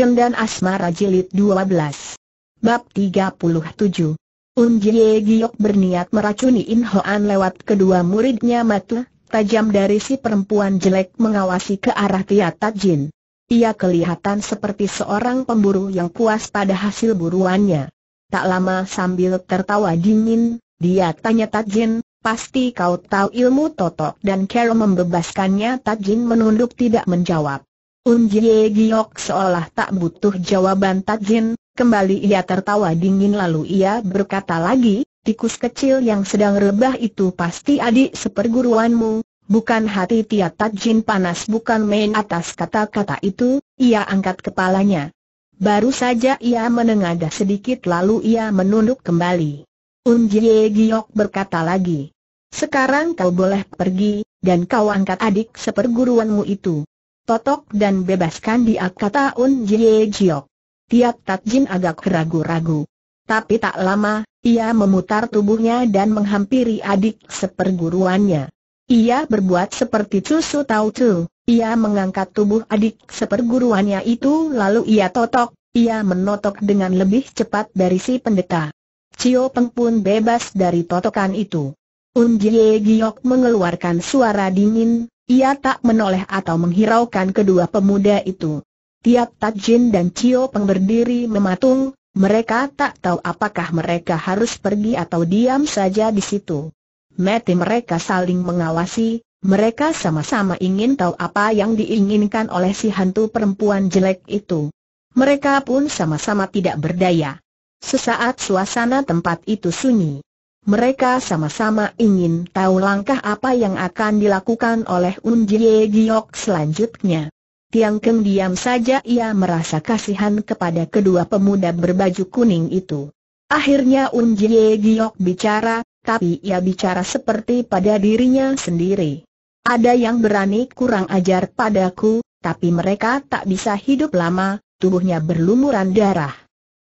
Dendan Asmara Jilid 12 Bab 37 Un Jie Giok berniat meracuni In Hoan lewat kedua muridnya mata tajam dari si perempuan jelek mengawasi ke arah Tiatat Jin. Ia kelihatan seperti seorang pemburu yang puas pada hasil buruannya. Tak lama sambil tertawa dingin, dia tanya Tajin, pasti kau tahu ilmu totok dan cara membebaskannya Tajin menunduk tidak menjawab. Un Jie Giok seolah tak butuh jawaban Tajin, kembali ia tertawa dingin lalu ia berkata lagi, tikus kecil yang sedang rebah itu pasti adik seperguruanmu, bukan hati Tia Tajin panas bukan main atas kata-kata itu, ia angkat kepalanya. Baru saja ia menengadah sedikit lalu ia menunduk kembali. Un Jie Giok berkata lagi, sekarang kau boleh pergi, dan kau angkat adik seperguruanmu itu totok dan bebaskan dia kata Un Jie Jiok. Tiap Jin agak ragu-ragu. Tapi tak lama, ia memutar tubuhnya dan menghampiri adik seperguruannya. Ia berbuat seperti Cusu Tau Cu, ia mengangkat tubuh adik seperguruannya itu lalu ia totok, ia menotok dengan lebih cepat dari si pendeta. Cio Peng pun bebas dari totokan itu. Un Jie Giok mengeluarkan suara dingin, ia tak menoleh atau menghiraukan kedua pemuda itu. Tiap Jin dan Cio Peng berdiri mematung, mereka tak tahu apakah mereka harus pergi atau diam saja di situ. Mati mereka saling mengawasi, mereka sama-sama ingin tahu apa yang diinginkan oleh si hantu perempuan jelek itu. Mereka pun sama-sama tidak berdaya. Sesaat suasana tempat itu sunyi. Mereka sama-sama ingin tahu langkah apa yang akan dilakukan oleh Un Jie Giok selanjutnya. Tiang Keng diam saja ia merasa kasihan kepada kedua pemuda berbaju kuning itu. Akhirnya Un Jie Giok bicara, tapi ia bicara seperti pada dirinya sendiri. Ada yang berani kurang ajar padaku, tapi mereka tak bisa hidup lama, tubuhnya berlumuran darah.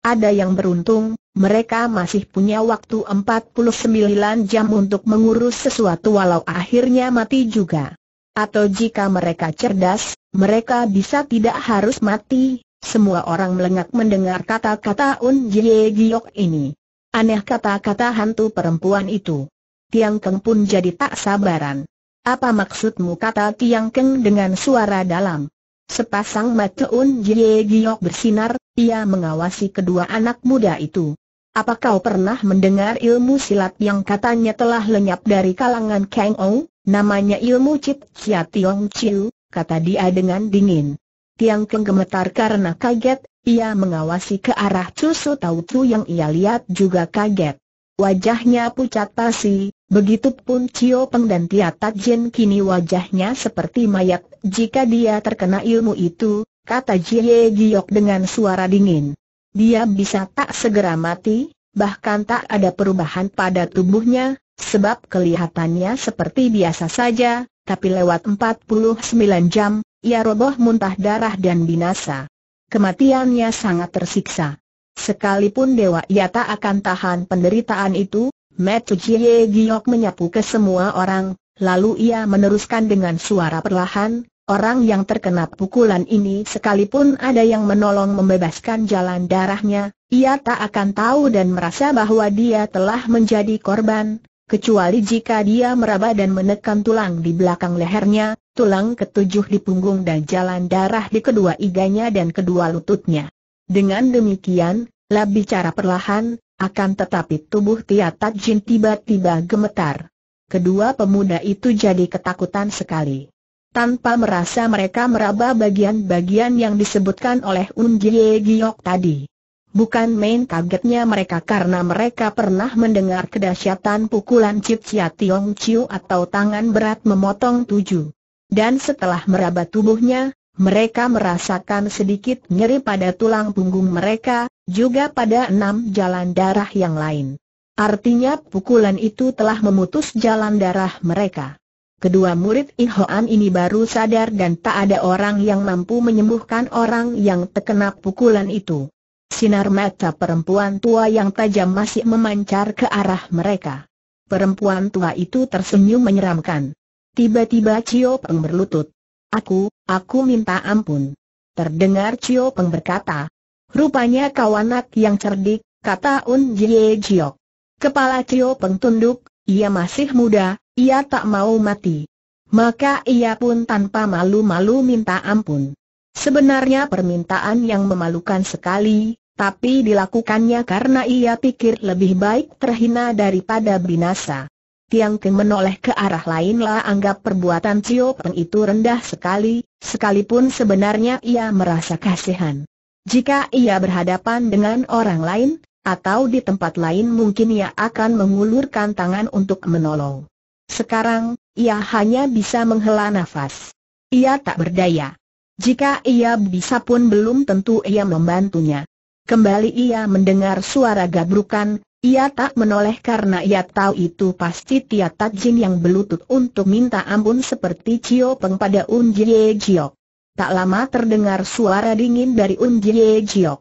Ada yang beruntung, mereka masih punya waktu 49 jam untuk mengurus sesuatu walau akhirnya mati juga. Atau jika mereka cerdas, mereka bisa tidak harus mati. Semua orang melengak mendengar kata-kata Un Jie Giok ini. Aneh kata-kata hantu perempuan itu. Tiang Keng pun jadi tak sabaran. Apa maksudmu kata Tiang Keng dengan suara dalam? Sepasang mata Un Jie Giok bersinar, ia mengawasi kedua anak muda itu. Apa kau pernah mendengar ilmu silat yang katanya telah lenyap dari kalangan Kang Ou, namanya ilmu Cip Chia Tiong Chiu, kata dia dengan dingin. Tiang Keng gemetar karena kaget, ia mengawasi ke arah Cusu Tau Cu yang ia lihat juga kaget. Wajahnya pucat pasi, begitupun Cio Peng dan Tia Tat Jin kini wajahnya seperti mayat jika dia terkena ilmu itu, kata Jie Giok dengan suara dingin dia bisa tak segera mati, bahkan tak ada perubahan pada tubuhnya, sebab kelihatannya seperti biasa saja, tapi lewat 49 jam, ia roboh muntah darah dan binasa. Kematiannya sangat tersiksa. Sekalipun dewa ia tak akan tahan penderitaan itu, Metu Jie Giok menyapu ke semua orang, lalu ia meneruskan dengan suara perlahan, Orang yang terkena pukulan ini sekalipun ada yang menolong membebaskan jalan darahnya, ia tak akan tahu dan merasa bahwa dia telah menjadi korban, kecuali jika dia meraba dan menekan tulang di belakang lehernya, tulang ketujuh di punggung dan jalan darah di kedua iganya dan kedua lututnya. Dengan demikian, lah bicara perlahan, akan tetapi tubuh Tiatat Jin tiba-tiba gemetar. Kedua pemuda itu jadi ketakutan sekali tanpa merasa mereka meraba bagian-bagian yang disebutkan oleh Un Jie Giok tadi. Bukan main kagetnya mereka karena mereka pernah mendengar kedahsyatan pukulan Cip Chia Tiong Chiu atau tangan berat memotong tujuh. Dan setelah meraba tubuhnya, mereka merasakan sedikit nyeri pada tulang punggung mereka, juga pada enam jalan darah yang lain. Artinya pukulan itu telah memutus jalan darah mereka. Kedua murid In Hoan ini baru sadar dan tak ada orang yang mampu menyembuhkan orang yang terkena pukulan itu. Sinar mata perempuan tua yang tajam masih memancar ke arah mereka. Perempuan tua itu tersenyum menyeramkan. Tiba-tiba Cio Peng berlutut. Aku, aku minta ampun. terdengar Cio Peng berkata. Rupanya kau anak yang cerdik, kata Un Jie Jiok. Kepala Cio Peng tunduk, ia masih muda, ia tak mau mati. Maka ia pun tanpa malu-malu minta ampun. Sebenarnya permintaan yang memalukan sekali, tapi dilakukannya karena ia pikir lebih baik terhina daripada binasa. Tiang Keng menoleh ke arah lain lah anggap perbuatan Cio Peng itu rendah sekali, sekalipun sebenarnya ia merasa kasihan. Jika ia berhadapan dengan orang lain, atau di tempat lain mungkin ia akan mengulurkan tangan untuk menolong. Sekarang, ia hanya bisa menghela nafas. Ia tak berdaya. Jika ia bisa pun belum tentu ia membantunya. Kembali ia mendengar suara gabrukan, ia tak menoleh karena ia tahu itu pasti Tia Jin yang belutut untuk minta ampun seperti Cio Peng pada Un Jie Jiok. Tak lama terdengar suara dingin dari Un Jie Jiok.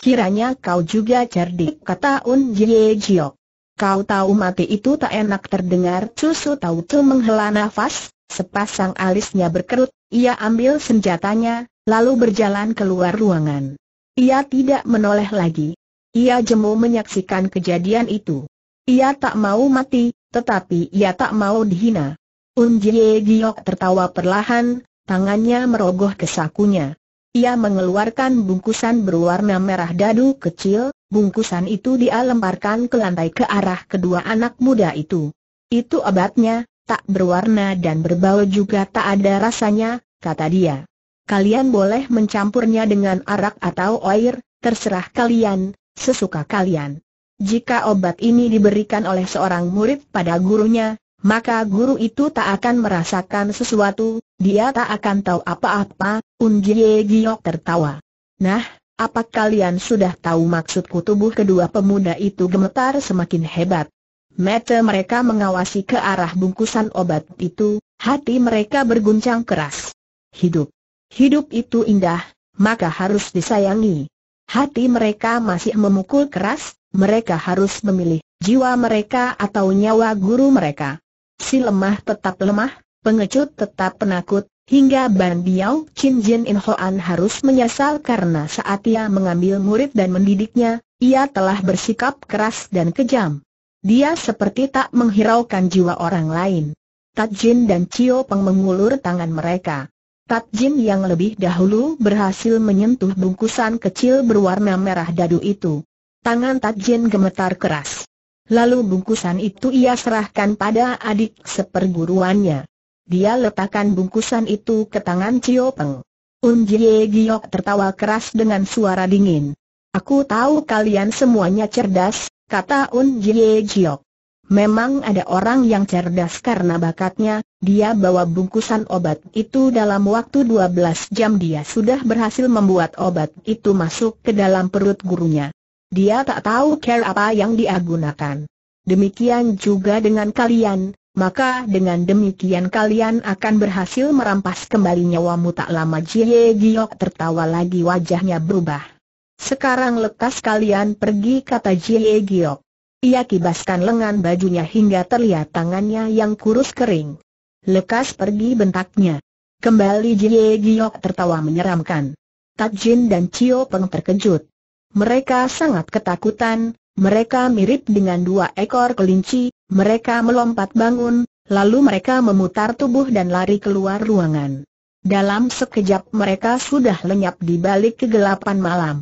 Kiranya kau juga cerdik kata Un Jie Jiok. Kau tahu mati itu tak enak terdengar Cusu tahu tu menghela nafas, sepasang alisnya berkerut, ia ambil senjatanya, lalu berjalan keluar ruangan. Ia tidak menoleh lagi. Ia jemu menyaksikan kejadian itu. Ia tak mau mati, tetapi ia tak mau dihina. Un Jie Giok tertawa perlahan, tangannya merogoh ke sakunya. Ia mengeluarkan bungkusan berwarna merah dadu kecil, bungkusan itu dia lemparkan ke lantai ke arah kedua anak muda itu. Itu obatnya, tak berwarna dan berbau juga tak ada rasanya, kata dia. Kalian boleh mencampurnya dengan arak atau air, terserah kalian, sesuka kalian. Jika obat ini diberikan oleh seorang murid pada gurunya, maka guru itu tak akan merasakan sesuatu, dia tak akan tahu apa-apa, Unjie Giok tertawa. Nah, apa kalian sudah tahu maksudku tubuh kedua pemuda itu gemetar semakin hebat. Mata mereka mengawasi ke arah bungkusan obat itu, hati mereka berguncang keras. Hidup. Hidup itu indah, maka harus disayangi. Hati mereka masih memukul keras, mereka harus memilih jiwa mereka atau nyawa guru mereka. Si lemah tetap lemah, pengecut tetap penakut, hingga Ban Biao Chin Jin In Hoan harus menyesal karena saat ia mengambil murid dan mendidiknya, ia telah bersikap keras dan kejam. Dia seperti tak menghiraukan jiwa orang lain. Tat Jin dan Cio Peng mengulur tangan mereka. Tat Jin yang lebih dahulu berhasil menyentuh bungkusan kecil berwarna merah dadu itu. Tangan Tat Jin gemetar keras. Lalu bungkusan itu ia serahkan pada adik seperguruannya. Dia letakkan bungkusan itu ke tangan Cio Peng. Un Jie Giok tertawa keras dengan suara dingin. Aku tahu kalian semuanya cerdas, kata Un Jie Giok. Memang ada orang yang cerdas karena bakatnya, dia bawa bungkusan obat itu dalam waktu 12 jam dia sudah berhasil membuat obat itu masuk ke dalam perut gurunya. Dia tak tahu care apa yang dia gunakan. Demikian juga dengan kalian, maka dengan demikian kalian akan berhasil merampas kembali nyawamu tak lama Jie Giok tertawa lagi wajahnya berubah. Sekarang lekas kalian pergi kata Jie Giok. Ia kibaskan lengan bajunya hingga terlihat tangannya yang kurus kering. Lekas pergi bentaknya. Kembali Jie Giok tertawa menyeramkan. Tat Jin dan Cio Peng terkejut. Mereka sangat ketakutan, mereka mirip dengan dua ekor kelinci, mereka melompat bangun, lalu mereka memutar tubuh dan lari keluar ruangan. Dalam sekejap mereka sudah lenyap di balik kegelapan malam.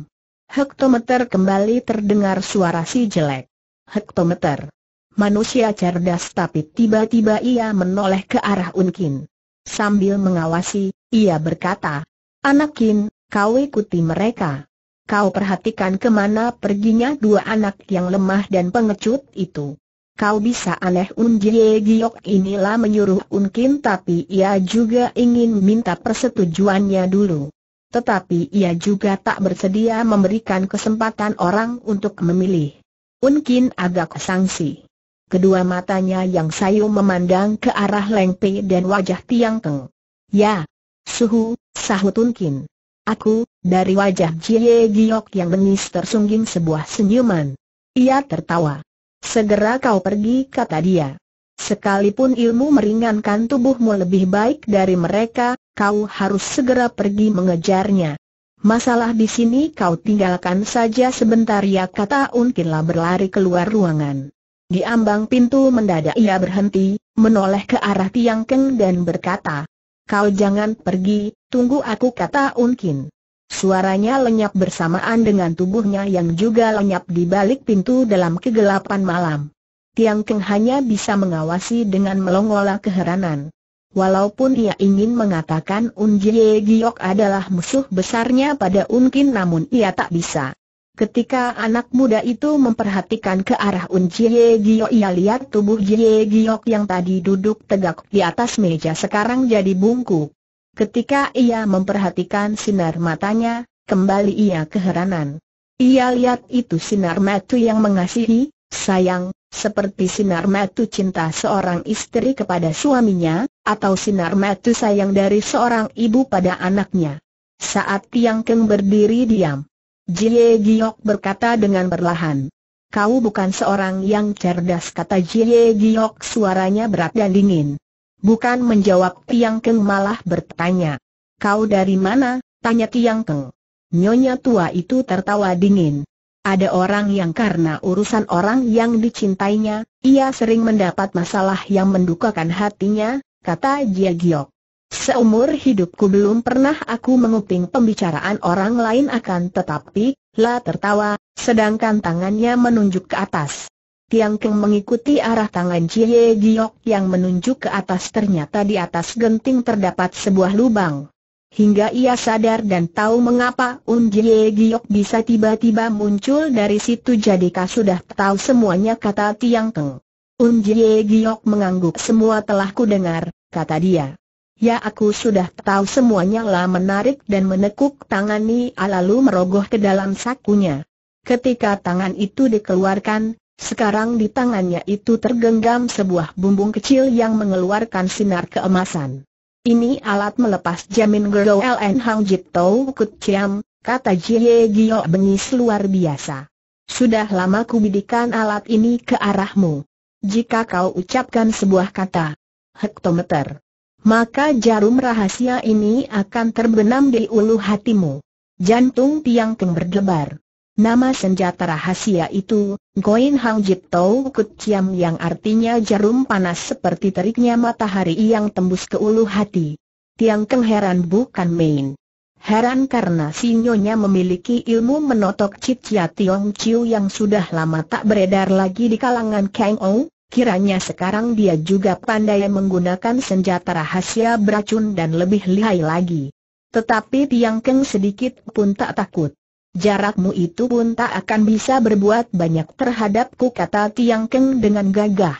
Hektometer kembali terdengar suara si jelek hektometer. Manusia cerdas tapi tiba-tiba ia menoleh ke arah Unkin. Sambil mengawasi, ia berkata, Anakin, kau ikuti mereka. Kau perhatikan ke mana perginya dua anak yang lemah dan pengecut itu. Kau bisa aneh Unjie Giok inilah menyuruh Unkin tapi ia juga ingin minta persetujuannya dulu. Tetapi ia juga tak bersedia memberikan kesempatan orang untuk memilih. Unkin agak sangsi. Kedua matanya yang sayu memandang ke arah Leng Pei dan wajah Tiang Keng. Ya, suhu, sahut Unkin. Aku, dari wajah Jie Giok yang bengis tersungging sebuah senyuman. Ia tertawa. Segera kau pergi kata dia. Sekalipun ilmu meringankan tubuhmu lebih baik dari mereka, kau harus segera pergi mengejarnya. Masalah di sini kau tinggalkan saja sebentar ya kata Unkinlah berlari keluar ruangan. Di ambang pintu mendadak ia berhenti, menoleh ke arah Tiang Keng dan berkata, Kau jangan pergi, tunggu aku kata Unkin. Suaranya lenyap bersamaan dengan tubuhnya yang juga lenyap di balik pintu dalam kegelapan malam. Tiang Keng hanya bisa mengawasi dengan melongola keheranan. Walaupun ia ingin mengatakan Un Jie Giok adalah musuh besarnya pada Unkin namun ia tak bisa. Ketika anak muda itu memperhatikan ke arah Un Jie Giok ia lihat tubuh Jie Giok yang tadi duduk tegak di atas meja sekarang jadi bungkuk. Ketika ia memperhatikan sinar matanya, kembali ia keheranan. Ia lihat itu sinar mata yang mengasihi, sayang, seperti sinar mata cinta seorang istri kepada suaminya, atau sinar mata sayang dari seorang ibu pada anaknya. Saat Tiang Keng berdiri diam, Jie Giok berkata dengan perlahan. Kau bukan seorang yang cerdas kata Jie Giok suaranya berat dan dingin. Bukan menjawab Tiang Keng malah bertanya. Kau dari mana? Tanya Tiang Keng. Nyonya tua itu tertawa dingin. Ada orang yang karena urusan orang yang dicintainya, ia sering mendapat masalah yang mendukakan hatinya, kata Jia Giok. Seumur hidupku belum pernah aku menguping pembicaraan orang lain akan tetapi, lah tertawa, sedangkan tangannya menunjuk ke atas. Tiang Keng mengikuti arah tangan Jie Giok yang menunjuk ke atas ternyata di atas genting terdapat sebuah lubang hingga ia sadar dan tahu mengapa Un Jie Giok bisa tiba-tiba muncul dari situ jadikah sudah tahu semuanya kata Tiang Keng. Un Jie Giok mengangguk semua telah ku dengar, kata dia. Ya aku sudah tahu semuanya lah menarik dan menekuk tangan Ni lalu merogoh ke dalam sakunya. Ketika tangan itu dikeluarkan, sekarang di tangannya itu tergenggam sebuah bumbung kecil yang mengeluarkan sinar keemasan. Ini alat melepas jamin Gerdo LN Hang Jit Tau Kut Chiam, kata Jie Gio bengis luar biasa. Sudah lama ku bidikan alat ini ke arahmu. Jika kau ucapkan sebuah kata, hektometer, maka jarum rahasia ini akan terbenam di ulu hatimu. Jantung tiang keng berdebar. Nama senjata rahasia itu, Goin Hang Jit Tau Kut Chiam yang artinya jarum panas seperti teriknya matahari yang tembus ke ulu hati. Tiang Keng heran bukan main. Heran karena si Nyonya memiliki ilmu menotok Cit Chia Tiong Chiu yang sudah lama tak beredar lagi di kalangan Kang Ou, kiranya sekarang dia juga pandai menggunakan senjata rahasia beracun dan lebih lihai lagi. Tetapi Tiang Keng sedikit pun tak takut jarakmu itu pun tak akan bisa berbuat banyak terhadapku kata Tiang Keng dengan gagah.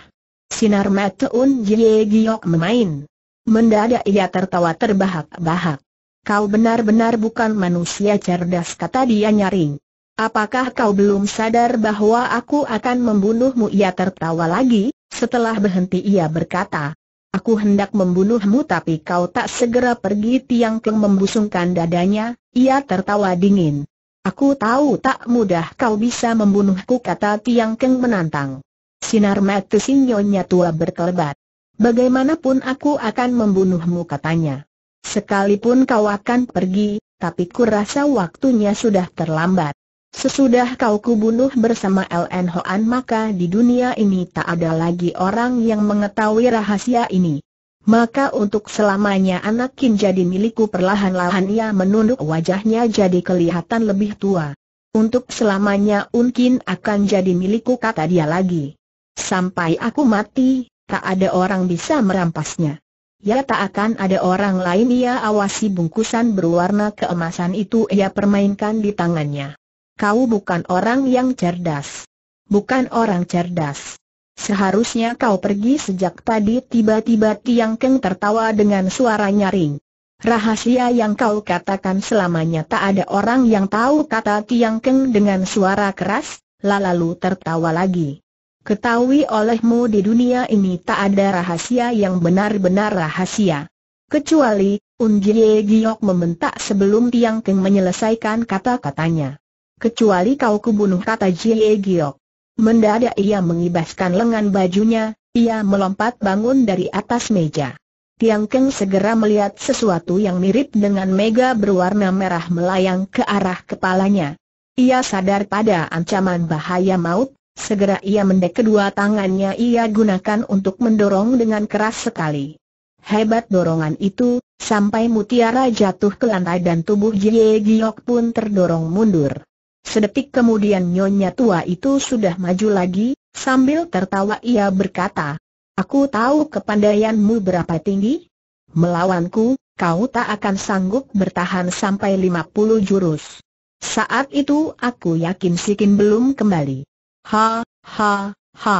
Sinar mata Un Jie Giok memain. Mendadak ia tertawa terbahak-bahak. Kau benar-benar bukan manusia cerdas kata dia nyaring. Apakah kau belum sadar bahwa aku akan membunuhmu ia tertawa lagi, setelah berhenti ia berkata. Aku hendak membunuhmu tapi kau tak segera pergi Tiang Keng membusungkan dadanya, ia tertawa dingin. Aku tahu tak mudah kau bisa membunuhku kata Tiang Keng menantang. Sinar mata sinyonya tua berkelebat. Bagaimanapun aku akan membunuhmu katanya. Sekalipun kau akan pergi, tapi kurasa waktunya sudah terlambat. Sesudah kau kubunuh bersama LN Hoan maka di dunia ini tak ada lagi orang yang mengetahui rahasia ini. Maka untuk selamanya anak Kin jadi milikku perlahan-lahan ia menunduk wajahnya jadi kelihatan lebih tua. Untuk selamanya Unkin akan jadi milikku kata dia lagi. Sampai aku mati, tak ada orang bisa merampasnya. Ya tak akan ada orang lain ia awasi bungkusan berwarna keemasan itu ia permainkan di tangannya. Kau bukan orang yang cerdas. Bukan orang cerdas. Seharusnya kau pergi sejak tadi tiba-tiba Tiang Keng tertawa dengan suara nyaring. Rahasia yang kau katakan selamanya tak ada orang yang tahu kata Tiang Keng dengan suara keras, lalu tertawa lagi. Ketahui olehmu di dunia ini tak ada rahasia yang benar-benar rahasia. Kecuali, Un Jie Giok membentak sebelum Tiang Keng menyelesaikan kata-katanya. Kecuali kau kubunuh kata Jie Giok. Mendadak ia mengibaskan lengan bajunya, ia melompat bangun dari atas meja. Tiang Keng segera melihat sesuatu yang mirip dengan mega berwarna merah melayang ke arah kepalanya. Ia sadar pada ancaman bahaya maut, segera ia mendek kedua tangannya ia gunakan untuk mendorong dengan keras sekali. Hebat dorongan itu, sampai mutiara jatuh ke lantai dan tubuh Jie Giok pun terdorong mundur. Sedetik kemudian nyonya tua itu sudah maju lagi, sambil tertawa ia berkata, Aku tahu kepandaianmu berapa tinggi? Melawanku, kau tak akan sanggup bertahan sampai 50 jurus. Saat itu aku yakin Sikin belum kembali. Ha, ha, ha.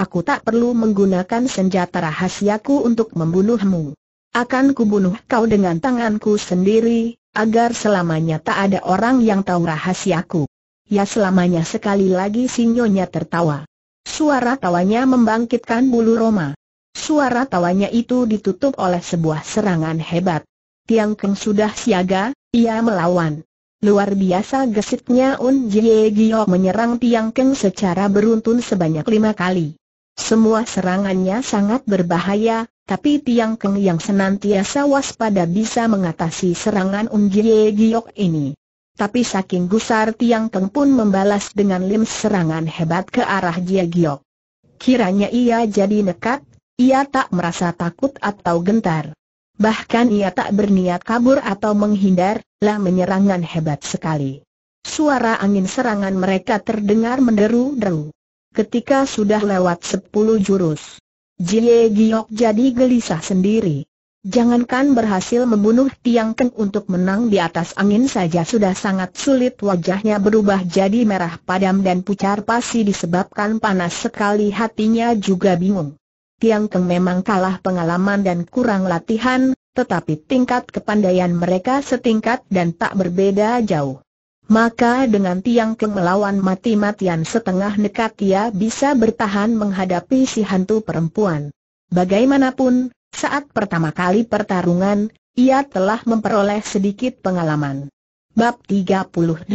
Aku tak perlu menggunakan senjata rahasiaku untuk membunuhmu. Akan kubunuh kau dengan tanganku sendiri, agar selamanya tak ada orang yang tahu rahasiaku. Ya selamanya sekali lagi sinyonya tertawa. Suara tawanya membangkitkan bulu Roma. Suara tawanya itu ditutup oleh sebuah serangan hebat. Tiang Keng sudah siaga, ia melawan. Luar biasa gesitnya Un Jie Giok menyerang Tiang Keng secara beruntun sebanyak lima kali. Semua serangannya sangat berbahaya, tapi Tiang Keng yang senantiasa waspada bisa mengatasi serangan Un Jie Giok ini. Tapi saking gusar Tiang Keng pun membalas dengan lim serangan hebat ke arah Jie Giok. Kiranya ia jadi nekat, ia tak merasa takut atau gentar. Bahkan ia tak berniat kabur atau menghindar, lah menyerangan hebat sekali. Suara angin serangan mereka terdengar menderu-deru. Ketika sudah lewat sepuluh jurus, Jie Giok jadi gelisah sendiri. Jangankan berhasil membunuh Tiang Keng untuk menang di atas angin saja sudah sangat sulit wajahnya berubah jadi merah padam dan pucar pasi disebabkan panas sekali hatinya juga bingung. Tiang Keng memang kalah pengalaman dan kurang latihan, tetapi tingkat kepandaian mereka setingkat dan tak berbeda jauh. Maka dengan Tiang Keng melawan mati-matian setengah nekat ia bisa bertahan menghadapi si hantu perempuan. Bagaimanapun, saat pertama kali pertarungan, ia telah memperoleh sedikit pengalaman. Bab 38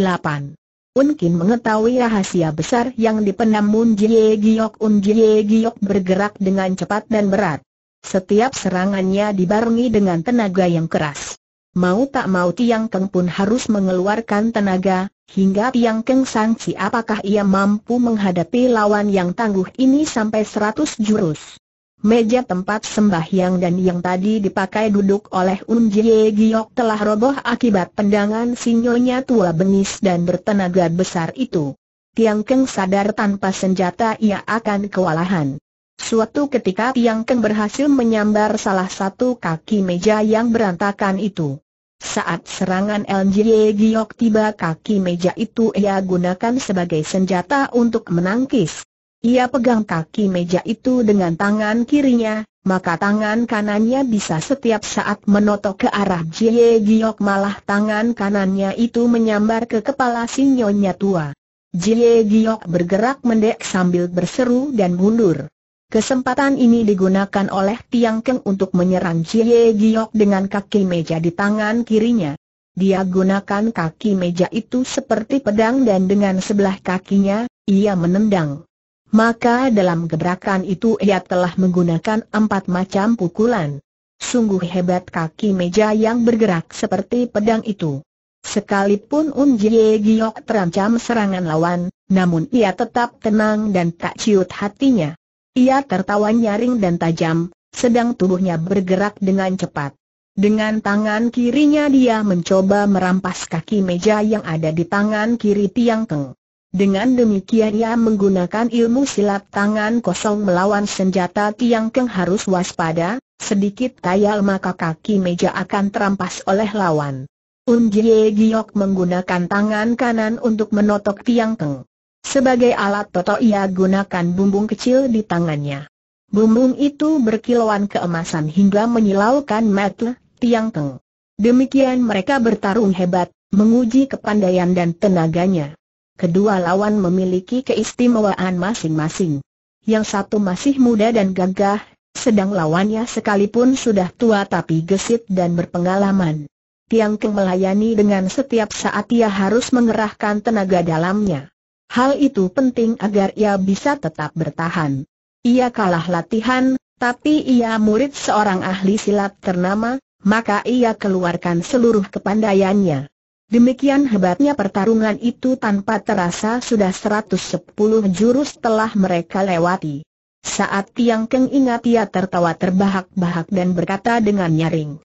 Unkin mengetahui rahasia besar yang dipendam Mun Jie Giok Un Jie Giok bergerak dengan cepat dan berat. Setiap serangannya dibarengi dengan tenaga yang keras. Mau tak mau Tiang Keng pun harus mengeluarkan tenaga, hingga Tiang Keng sangsi apakah ia mampu menghadapi lawan yang tangguh ini sampai seratus jurus. Meja tempat sembahyang dan yang tadi dipakai duduk oleh Un Jie Giok telah roboh akibat pendangan sinyonya tua bengis dan bertenaga besar itu. Tiang Keng sadar tanpa senjata ia akan kewalahan. Suatu ketika Tiang Keng berhasil menyambar salah satu kaki meja yang berantakan itu. Saat serangan LJ Giok tiba kaki meja itu ia gunakan sebagai senjata untuk menangkis. Ia pegang kaki meja itu dengan tangan kirinya, maka tangan kanannya bisa setiap saat menotok ke arah Jie Giok malah tangan kanannya itu menyambar ke kepala si nyonya tua. Jie Giok bergerak mendek sambil berseru dan mundur. Kesempatan ini digunakan oleh Tiang Keng untuk menyerang Jie Giok dengan kaki meja di tangan kirinya. Dia gunakan kaki meja itu seperti pedang dan dengan sebelah kakinya, ia menendang. Maka dalam gebrakan itu ia telah menggunakan empat macam pukulan. Sungguh hebat kaki meja yang bergerak seperti pedang itu. Sekalipun Un Jie Giok terancam serangan lawan, namun ia tetap tenang dan tak ciut hatinya. Ia tertawa nyaring dan tajam, sedang tubuhnya bergerak dengan cepat. Dengan tangan kirinya dia mencoba merampas kaki meja yang ada di tangan kiri Tiang Keng. Dengan demikian ia menggunakan ilmu silat tangan kosong melawan senjata Tiang Keng harus waspada, sedikit tayal maka kaki meja akan terampas oleh lawan. Un Jie Giok menggunakan tangan kanan untuk menotok Tiang Keng. Sebagai alat toto ia gunakan bumbung kecil di tangannya. Bumbung itu berkilauan keemasan hingga menyilaukan mata Tiang Keng. Demikian mereka bertarung hebat, menguji kepandaian dan tenaganya. Kedua lawan memiliki keistimewaan masing-masing. Yang satu masih muda dan gagah, sedang lawannya sekalipun sudah tua tapi gesit dan berpengalaman. Tiang Keng melayani dengan setiap saat ia harus mengerahkan tenaga dalamnya. Hal itu penting agar ia bisa tetap bertahan. Ia kalah latihan, Tapi ia murid seorang ahli silat ternama, maka ia keluarkan seluruh kepandaiannya. Demikian hebatnya pertarungan itu tanpa terasa sudah 110 jurus telah mereka lewati. Saat Tiang Keng ingat ia tertawa terbahak-bahak dan berkata dengan nyaring.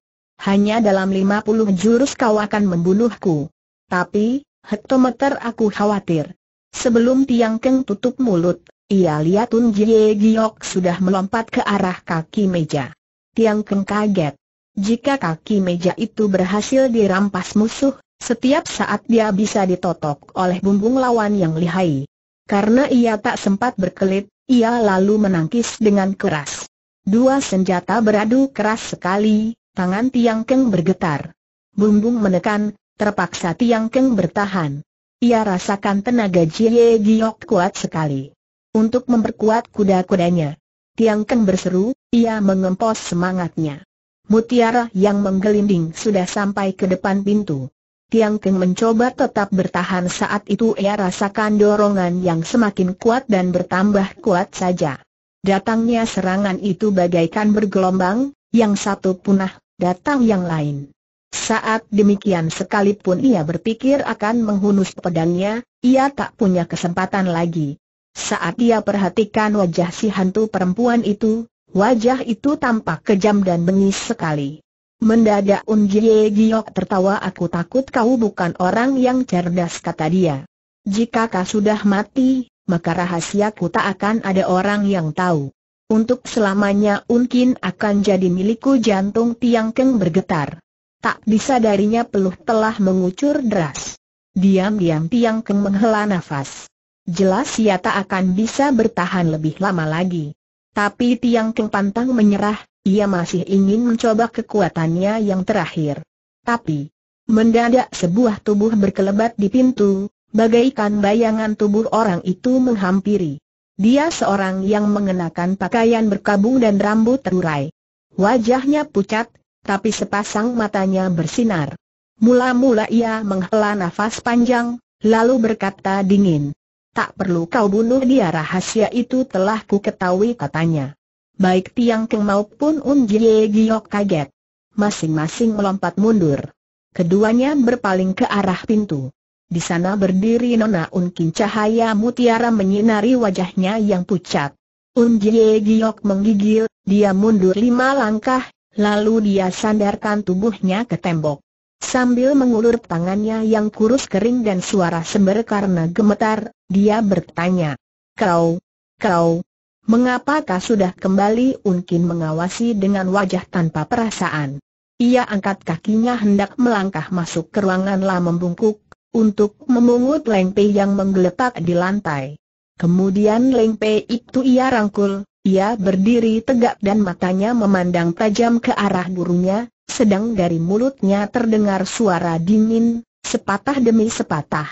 Hanya dalam 50 jurus kau akan membunuhku. Tapi, hektometer aku khawatir. Sebelum Tiang Keng tutup mulut, ia lihat Tun Jie Giok sudah melompat ke arah kaki meja. Tiang Keng kaget. Jika kaki meja itu berhasil dirampas musuh, setiap saat dia bisa ditotok oleh bumbung lawan yang lihai. Karena ia tak sempat berkelit, ia lalu menangkis dengan keras. Dua senjata beradu keras sekali, tangan Tiang Keng bergetar. Bumbung menekan, terpaksa Tiang Keng bertahan. Ia rasakan tenaga Jie Giok kuat sekali. Untuk memperkuat kuda-kudanya. Tiang Keng berseru, ia mengempos semangatnya. Mutiara yang menggelinding sudah sampai ke depan pintu. Tiang Keng mencoba tetap bertahan saat itu ia rasakan dorongan yang semakin kuat dan bertambah kuat saja. Datangnya serangan itu bagaikan bergelombang, yang satu punah, datang yang lain. Saat demikian sekalipun ia berpikir akan menghunus pedangnya, ia tak punya kesempatan lagi. Saat dia perhatikan wajah si hantu perempuan itu, wajah itu tampak kejam dan bengis sekali. Mendadak Un Jie Giok tertawa aku takut kau bukan orang yang cerdas kata dia. Jika kau sudah mati, maka rahasiaku tak akan ada orang yang tahu. Untuk selamanya Unkin akan jadi milikku jantung Tiang Keng bergetar. Tak disadarinya peluh telah mengucur deras. Diam-diam Tiang Keng menghela nafas. Jelas ia tak akan bisa bertahan lebih lama lagi. Tapi Tiang Keng pantang menyerah, ia masih ingin mencoba kekuatannya yang terakhir. Tapi, mendadak sebuah tubuh berkelebat di pintu, bagaikan bayangan tubuh orang itu menghampiri. Dia seorang yang mengenakan pakaian berkabung dan rambut terurai. Wajahnya pucat, tapi sepasang matanya bersinar. Mula-mula ia menghela nafas panjang, lalu berkata dingin. Tak perlu kau bunuh dia rahasia itu telah ku ketahui katanya. Baik Tiang Keng maupun Un Jie Giok kaget. Masing-masing melompat mundur. Keduanya berpaling ke arah pintu. Di sana berdiri Nona Unkin cahaya mutiara menyinari wajahnya yang pucat. Un Jie Giok menggigil, dia mundur lima langkah, lalu dia sandarkan tubuhnya ke tembok. Sambil mengulur tangannya yang kurus kering dan suara sember karena gemetar, dia bertanya. Kau, kau, mengapakah sudah kembali Unkin mengawasi dengan wajah tanpa perasaan? Ia angkat kakinya hendak melangkah masuk ke ruangan lah membungkuk, untuk memungut lengpe yang menggeletak di lantai. Kemudian lengpe itu ia rangkul, ia berdiri tegak dan matanya memandang tajam ke arah gurunya, sedang dari mulutnya terdengar suara dingin, sepatah demi sepatah.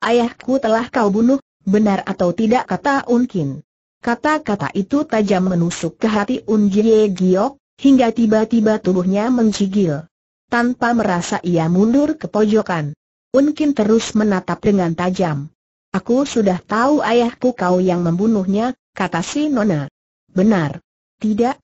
Ayahku telah kau bunuh, benar atau tidak kata Unkin. Kata-kata itu tajam menusuk ke hati Un Jie Giok, hingga tiba-tiba tubuhnya menggigil. Tanpa merasa ia mundur ke pojokan. Unkin terus menatap dengan tajam. Aku sudah tahu ayahku kau yang membunuhnya, kata si Nona. Benar. Tidak,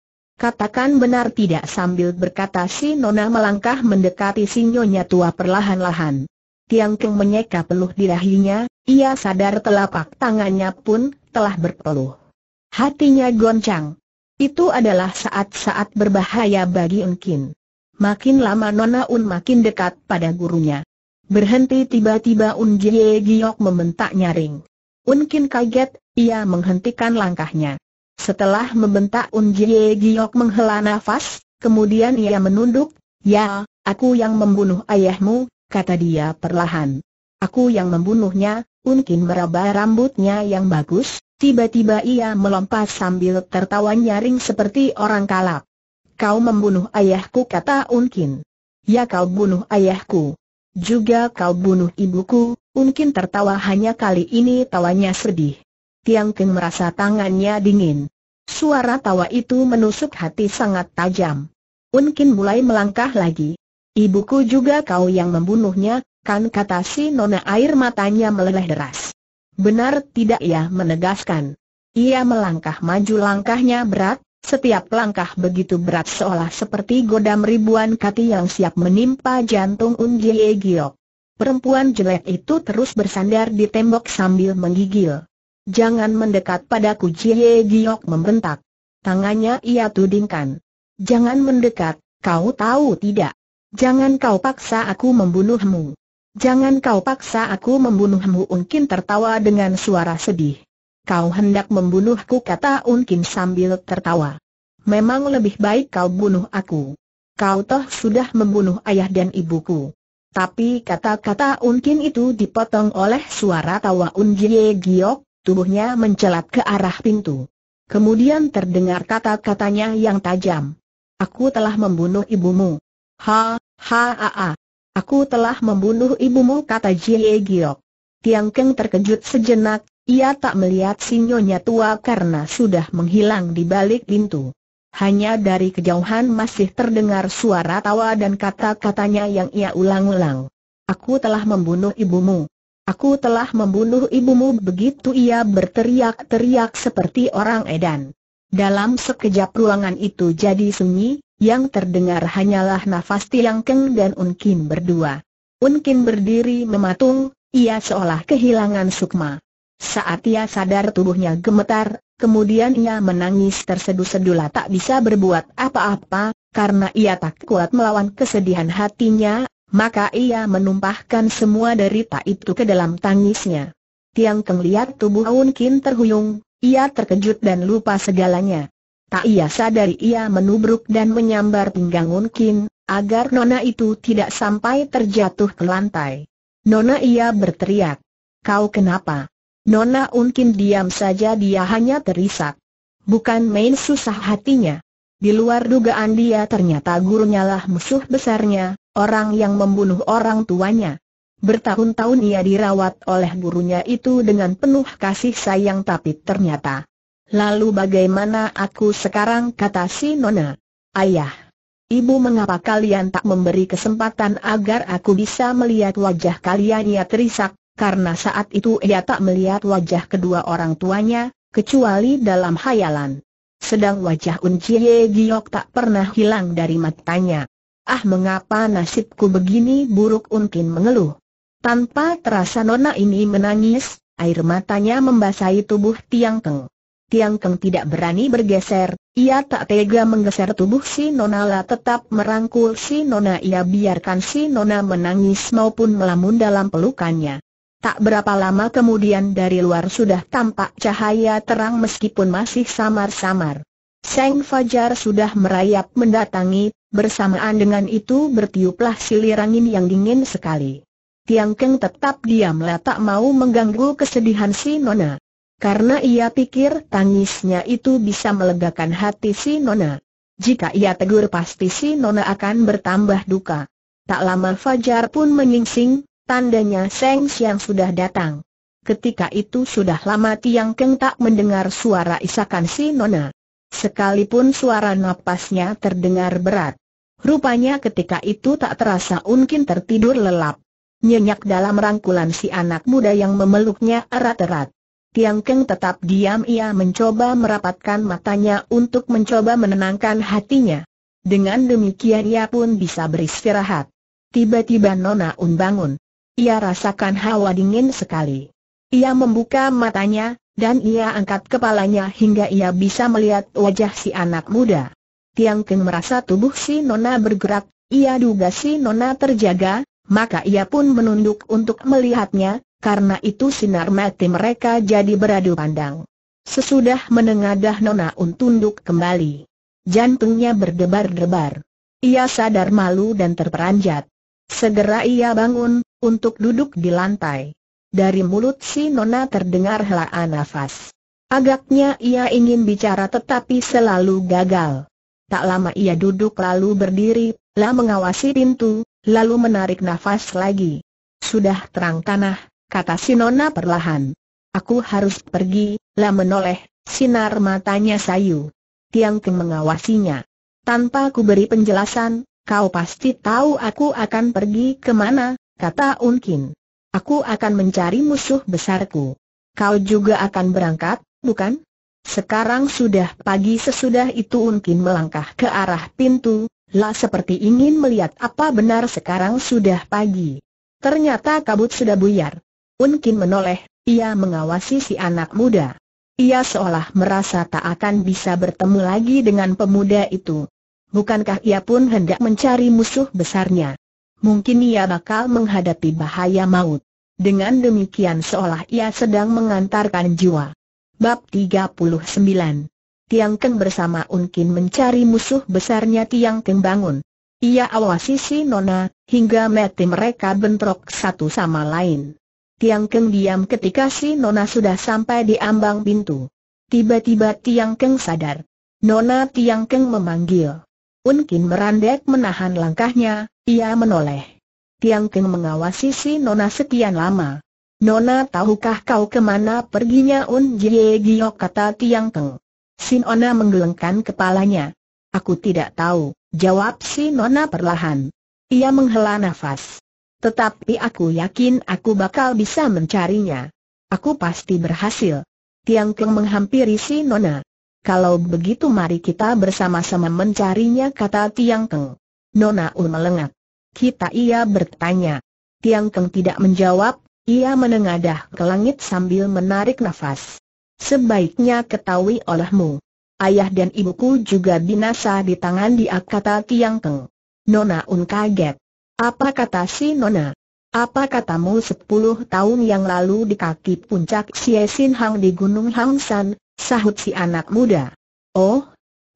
Katakan benar tidak sambil berkata si Nona melangkah mendekati si Nyonya tua perlahan-lahan. Tiang Keng menyeka peluh di dahinya, ia sadar telapak tangannya pun telah berpeluh. Hatinya goncang. Itu adalah saat-saat berbahaya bagi Unkin. Makin lama Nona Un makin dekat pada gurunya. Berhenti tiba-tiba Un Jie Giok membentak nyaring. Unkin kaget, ia menghentikan langkahnya. Setelah membentak Un Jie Giok menghela nafas, kemudian ia menunduk, Ya, aku yang membunuh ayahmu, kata dia perlahan. Aku yang membunuhnya, Unkin meraba rambutnya yang bagus, tiba-tiba ia melompat sambil tertawa nyaring seperti orang kalap. Kau membunuh ayahku kata Unkin. Ya kau bunuh ayahku. Juga kau bunuh ibuku, Unkin tertawa hanya kali ini tawanya sedih. Tiang Keng merasa tangannya dingin. Suara tawa itu menusuk hati sangat tajam. Unkin mulai melangkah lagi. Ibuku juga kau yang membunuhnya, kan kata si nona air matanya meleleh deras. Benar tidak ya menegaskan. Ia melangkah maju langkahnya berat, Setiap langkah begitu berat seolah seperti godam ribuan kaki yang siap menimpa jantung Un Jie Giok. Perempuan jelek itu terus bersandar di tembok sambil menggigil. Jangan mendekat padaku Jie Giok membentak. Tangannya ia tudingkan. Jangan mendekat, kau tahu tidak? Jangan kau paksa aku membunuhmu. Jangan kau paksa aku membunuhmu Unkin tertawa dengan suara sedih. Kau hendak membunuhku kata Unkin sambil tertawa. Memang lebih baik kau bunuh aku. Kau toh sudah membunuh ayah dan ibuku. Tapi kata-kata Unkin itu dipotong oleh suara tawa Unjie Giok, tubuhnya mencelat ke arah pintu. Kemudian terdengar kata-katanya yang tajam. Aku telah membunuh ibumu. Ha, ha, ha, ha. Aku telah membunuh ibumu kata Jie Giok. Tiang Keng terkejut sejenak, ia tak melihat sinyonya tua karena sudah menghilang di balik pintu. Hanya dari kejauhan masih terdengar suara tawa dan kata-katanya yang ia ulang-ulang. Aku telah membunuh ibumu. Aku telah membunuh ibumu begitu ia berteriak-teriak seperti orang edan. Dalam sekejap ruangan itu jadi sunyi, yang terdengar hanyalah nafas Tiang Keng dan Unkin berdua. Unkin berdiri mematung, ia seolah kehilangan sukma. Saat ia sadar tubuhnya gemetar, kemudian ia menangis terseduh-sedulah tak bisa berbuat apa-apa, karena ia tak kuat melawan kesedihan hatinya, maka ia menumpahkan semua derita itu ke dalam tangisnya. Tiang Keng lihat tubuh Aun Kin terhuyung, ia terkejut dan lupa segalanya. Tak ia sadari ia menubruk dan menyambar pinggang Un Kin, agar nona itu tidak sampai terjatuh ke lantai. Nona ia berteriak. Kau kenapa? Nona Unkin diam saja dia hanya terisak. Bukan main susah hatinya. Di luar dugaan dia ternyata gurunya lah musuh besarnya, orang yang membunuh orang tuanya. Bertahun-tahun ia dirawat oleh gurunya itu dengan penuh kasih sayang tapi ternyata. Lalu bagaimana aku sekarang kata si Nona? Ayah. Ibu mengapa kalian tak memberi kesempatan agar aku bisa melihat wajah kalian ia terisak, karena saat itu ia tak melihat wajah kedua orang tuanya, kecuali dalam hayalan. Sedang wajah Un Chie Giok tak pernah hilang dari matanya. Ah mengapa nasibku begini buruk Unkin mengeluh. Tanpa terasa nona ini menangis, air matanya membasahi tubuh Tiang Keng. Tiang Keng tidak berani bergeser, ia tak tega menggeser tubuh si Nona lah tetap merangkul si Nona ia biarkan si Nona menangis maupun melamun dalam pelukannya. Tak berapa lama kemudian dari luar sudah tampak cahaya terang meskipun masih samar-samar. Seng Fajar sudah merayap mendatangi, bersamaan dengan itu bertiuplah silir angin yang dingin sekali. Tiang Keng tetap diam tak mau mengganggu kesedihan si Nona. Karena ia pikir tangisnya itu bisa melegakan hati si Nona. Jika ia tegur pasti si Nona akan bertambah duka. Tak lama Fajar pun menyingsing, Tandanya Seng Siang sudah datang. Ketika itu sudah lama Tiang Keng tak mendengar suara isakan si Nona. Sekalipun suara napasnya terdengar berat. Rupanya ketika itu tak terasa Unkin tertidur lelap. Nyenyak dalam rangkulan si anak muda yang memeluknya erat-erat. Tiang Keng tetap diam ia mencoba merapatkan matanya untuk mencoba menenangkan hatinya. Dengan demikian ia pun bisa beristirahat. Tiba-tiba Nona Un bangun. Ia rasakan hawa dingin sekali. Ia membuka matanya, dan ia angkat kepalanya hingga ia bisa melihat wajah si anak muda. Tiang Keng merasa tubuh si Nona bergerak, ia duga si Nona terjaga, maka ia pun menunduk untuk melihatnya, karena itu sinar mati mereka jadi beradu pandang. Sesudah menengadah Nona Un tunduk kembali. Jantungnya berdebar-debar. Ia sadar malu dan terperanjat. Segera ia bangun, untuk duduk di lantai. Dari mulut si Nona terdengar helaan nafas. Agaknya ia ingin bicara tetapi selalu gagal. Tak lama ia duduk lalu berdiri, lah mengawasi pintu, lalu menarik nafas lagi. Sudah terang tanah, kata si Nona perlahan. Aku harus pergi, lah menoleh, sinar matanya sayu. Tiang Keng mengawasinya. Tanpa ku beri penjelasan, kau pasti tahu aku akan pergi ke mana, kata Unkin. Aku akan mencari musuh besarku. Kau juga akan berangkat, bukan? Sekarang sudah pagi sesudah itu Unkin melangkah ke arah pintu, lah seperti ingin melihat apa benar sekarang sudah pagi. Ternyata kabut sudah buyar. Unkin menoleh, ia mengawasi si anak muda. Ia seolah merasa tak akan bisa bertemu lagi dengan pemuda itu. Bukankah ia pun hendak mencari musuh besarnya? Mungkin ia bakal menghadapi bahaya maut. Dengan demikian seolah ia sedang mengantarkan jiwa. Bab 39 Tiang Keng bersama Unkin mencari musuh besarnya Tiang Keng bangun. Ia awasi si Nona, hingga mati mereka bentrok satu sama lain. Tiang Keng diam ketika si Nona sudah sampai di ambang pintu. Tiba-tiba Tiang Keng sadar. Nona Tiang Keng memanggil. Unkin merandek menahan langkahnya, ia menoleh. Tiang Keng mengawasi si Nona sekian lama. Nona tahukah kau ke mana perginya Un Jie Giok kata Tiang Keng. Si Nona menggelengkan kepalanya. Aku tidak tahu, jawab si Nona perlahan. Ia menghela nafas. Tetapi aku yakin aku bakal bisa mencarinya. Aku pasti berhasil. Tiang Keng menghampiri si Nona. Kalau begitu mari kita bersama-sama mencarinya kata Tiang Keng. Nona Un melengak. Kita ia bertanya. Tiang Keng tidak menjawab, ia menengadah ke langit sambil menarik nafas. Sebaiknya ketahui olehmu. Ayah dan ibuku juga binasa di tangan dia kata Tiang Keng. Nona Un kaget. Apa kata si Nona? Apa katamu sepuluh tahun yang lalu di kaki puncak Xie Sin Hang di Gunung Hang San, sahut si anak muda. Oh,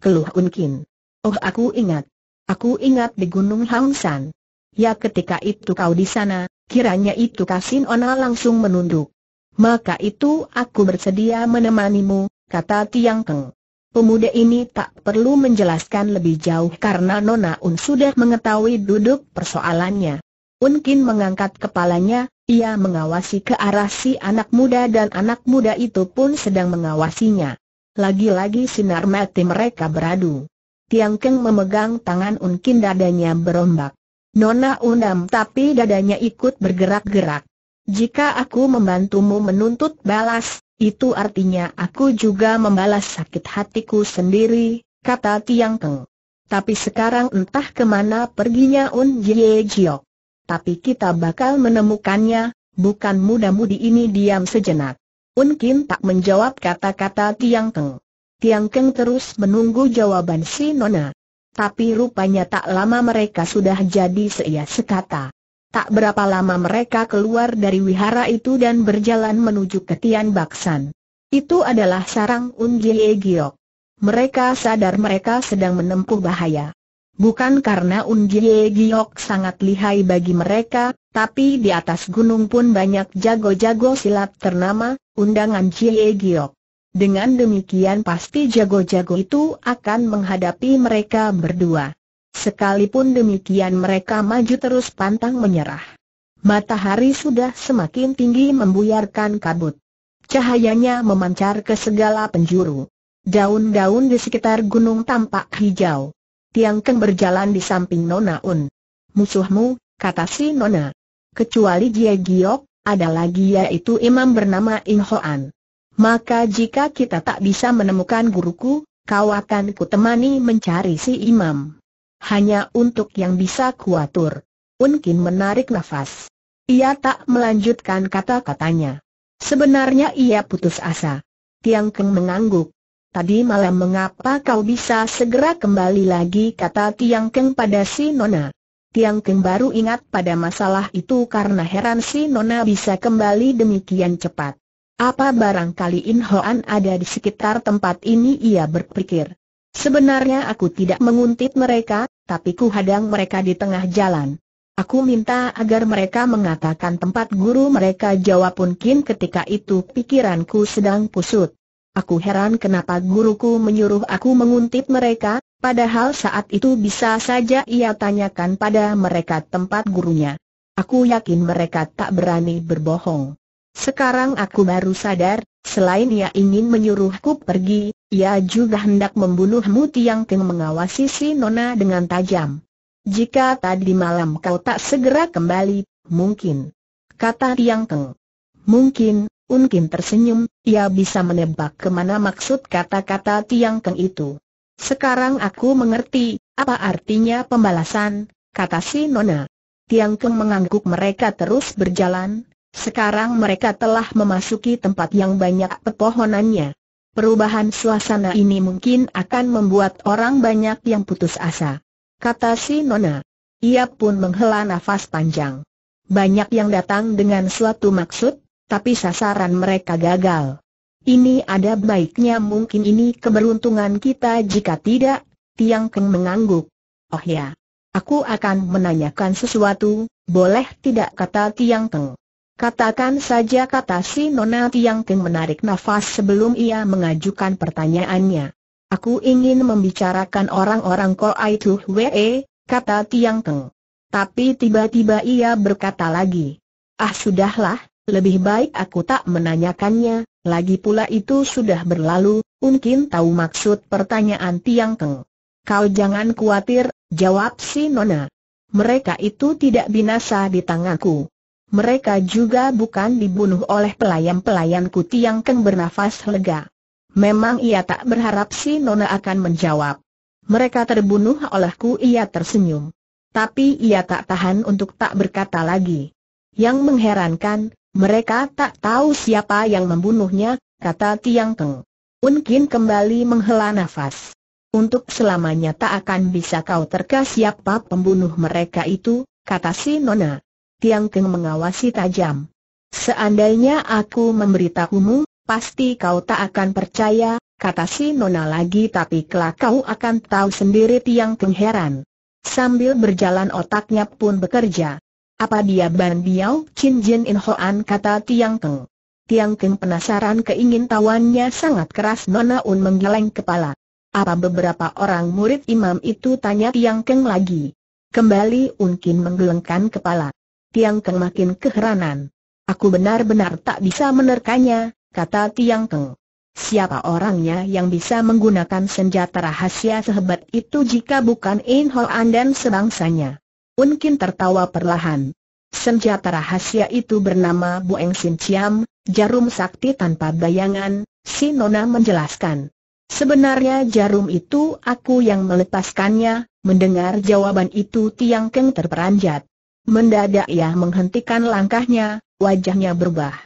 keluh Unkin. Oh aku ingat. Aku ingat di Gunung Hang San. Ya ketika itu kau di sana, kiranya itu Kasin Ona langsung menunduk. Maka itu aku bersedia menemanimu, kata Tiang Keng. Pemuda ini tak perlu menjelaskan lebih jauh karena Nona Un sudah mengetahui duduk persoalannya. Unkin mengangkat kepalanya, ia mengawasi ke arah si anak muda dan anak muda itu pun sedang mengawasinya. Lagi-lagi sinar mati mereka beradu. Tiang Keng memegang tangan Unkin dadanya berombak. Nona undam tapi dadanya ikut bergerak-gerak. Jika aku membantumu menuntut balas, itu artinya aku juga membalas sakit hatiku sendiri, kata Tiang Keng. Tapi sekarang entah ke mana perginya Un Jie Jiok. Tapi kita bakal menemukannya, bukan muda-mudi ini diam sejenak. Un Kin tak menjawab kata-kata Tiang Keng. Tiang Keng terus menunggu jawaban si Nona. Tapi rupanya tak lama mereka sudah jadi seia sekata. Tak berapa lama mereka keluar dari wihara itu dan berjalan menuju ke Tian Baksan. Itu adalah sarang Un Jie Giok. Mereka sadar mereka sedang menempuh bahaya. Bukan karena Un Jie Giok sangat lihai bagi mereka, tapi di atas gunung pun banyak jago-jago silat ternama, undangan Jie Giok. Dengan demikian pasti jago-jago itu akan menghadapi mereka berdua. Sekalipun demikian mereka maju terus pantang menyerah. Matahari sudah semakin tinggi membuyarkan kabut. Cahayanya memancar ke segala penjuru. Daun-daun di sekitar gunung tampak hijau. Tiang Keng berjalan di samping Nona Un. Musuhmu, kata si Nona. Kecuali Jie Giok, ada lagi yaitu imam bernama In Hoan. Maka jika kita tak bisa menemukan guruku, kau akan kutemani mencari si imam. Hanya untuk yang bisa kuatur. Unkin menarik nafas. Ia tak melanjutkan kata-katanya. Sebenarnya ia putus asa. Tiang Keng mengangguk. Tadi malam mengapa kau bisa segera kembali lagi kata Tiang Keng pada si Nona. Tiang Keng baru ingat pada masalah itu karena heran si Nona bisa kembali demikian cepat. Apa barangkali In Hoan ada di sekitar tempat ini ia berpikir. Sebenarnya aku tidak menguntit mereka, tapi ku hadang mereka di tengah jalan. Aku minta agar mereka mengatakan tempat guru mereka jawab mungkin ketika itu pikiranku sedang pusut. Aku heran kenapa guruku menyuruh aku menguntit mereka, padahal saat itu bisa saja ia tanyakan pada mereka tempat gurunya. Aku yakin mereka tak berani berbohong. Sekarang aku baru sadar, selain ia ingin menyuruhku pergi, ia juga hendak membunuhmu Tiang mengawasi si Nona dengan tajam. Jika tadi malam kau tak segera kembali, mungkin. Kata Tiang Keng. Mungkin, Unkin tersenyum, ia bisa menebak ke mana maksud kata-kata Tiang Keng itu. Sekarang aku mengerti, apa artinya pembalasan, kata si Nona. Tiang Keng mengangguk mereka terus berjalan, sekarang mereka telah memasuki tempat yang banyak pepohonannya. Perubahan suasana ini mungkin akan membuat orang banyak yang putus asa. Kata si Nona. Ia pun menghela nafas panjang. Banyak yang datang dengan suatu maksud, tapi sasaran mereka gagal. Ini ada baiknya mungkin ini keberuntungan kita jika tidak, Tiang Keng mengangguk. Oh ya, aku akan menanyakan sesuatu, boleh tidak kata Tiang Keng. Katakan saja kata si Nona Tiang Keng menarik nafas sebelum ia mengajukan pertanyaannya. Aku ingin membicarakan orang-orang Koai Tu Wee, kata Tiang Keng. Tapi tiba-tiba ia berkata lagi. Ah sudahlah, lebih baik aku tak menanyakannya, lagi pula itu sudah berlalu, mungkin tahu maksud pertanyaan Tiang Keng. Kau jangan khawatir, jawab si Nona. Mereka itu tidak binasa di tanganku. Mereka juga bukan dibunuh oleh pelayan-pelayanku Tiang Keng bernafas lega. Memang ia tak berharap si Nona akan menjawab. Mereka terbunuh olehku ia tersenyum. Tapi ia tak tahan untuk tak berkata lagi. Yang mengherankan, mereka tak tahu siapa yang membunuhnya, kata Tiang Keng. Unkin kembali menghela nafas. Untuk selamanya tak akan bisa kau terka siapa pembunuh mereka itu, kata si Nona. Tiang Keng mengawasi tajam. Seandainya aku memberitahumu, pasti kau tak akan percaya, kata si Nona lagi tapi kelak kau akan tahu sendiri Tiang Keng heran. Sambil berjalan otaknya pun bekerja. Apa dia Ban Biao Chin Jin In Hoan kata Tiang Keng. Tiang Keng penasaran keingintahuannya sangat keras Nona Un menggeleng kepala. Apa beberapa orang murid imam itu tanya Tiang Keng lagi. Kembali Unkin menggelengkan kepala. Tiang Keng makin keheranan. Aku benar-benar tak bisa menerkanya, kata Tiang Keng. Siapa orangnya yang bisa menggunakan senjata rahasia sehebat itu jika bukan In Hoan dan sebangsanya? Unkin tertawa perlahan. Senjata rahasia itu bernama Bueng Sin Chiam, jarum sakti tanpa bayangan, si Nona menjelaskan. Sebenarnya jarum itu aku yang melepaskannya, mendengar jawaban itu Tiang Keng terperanjat. Mendadak ia menghentikan langkahnya, wajahnya berubah.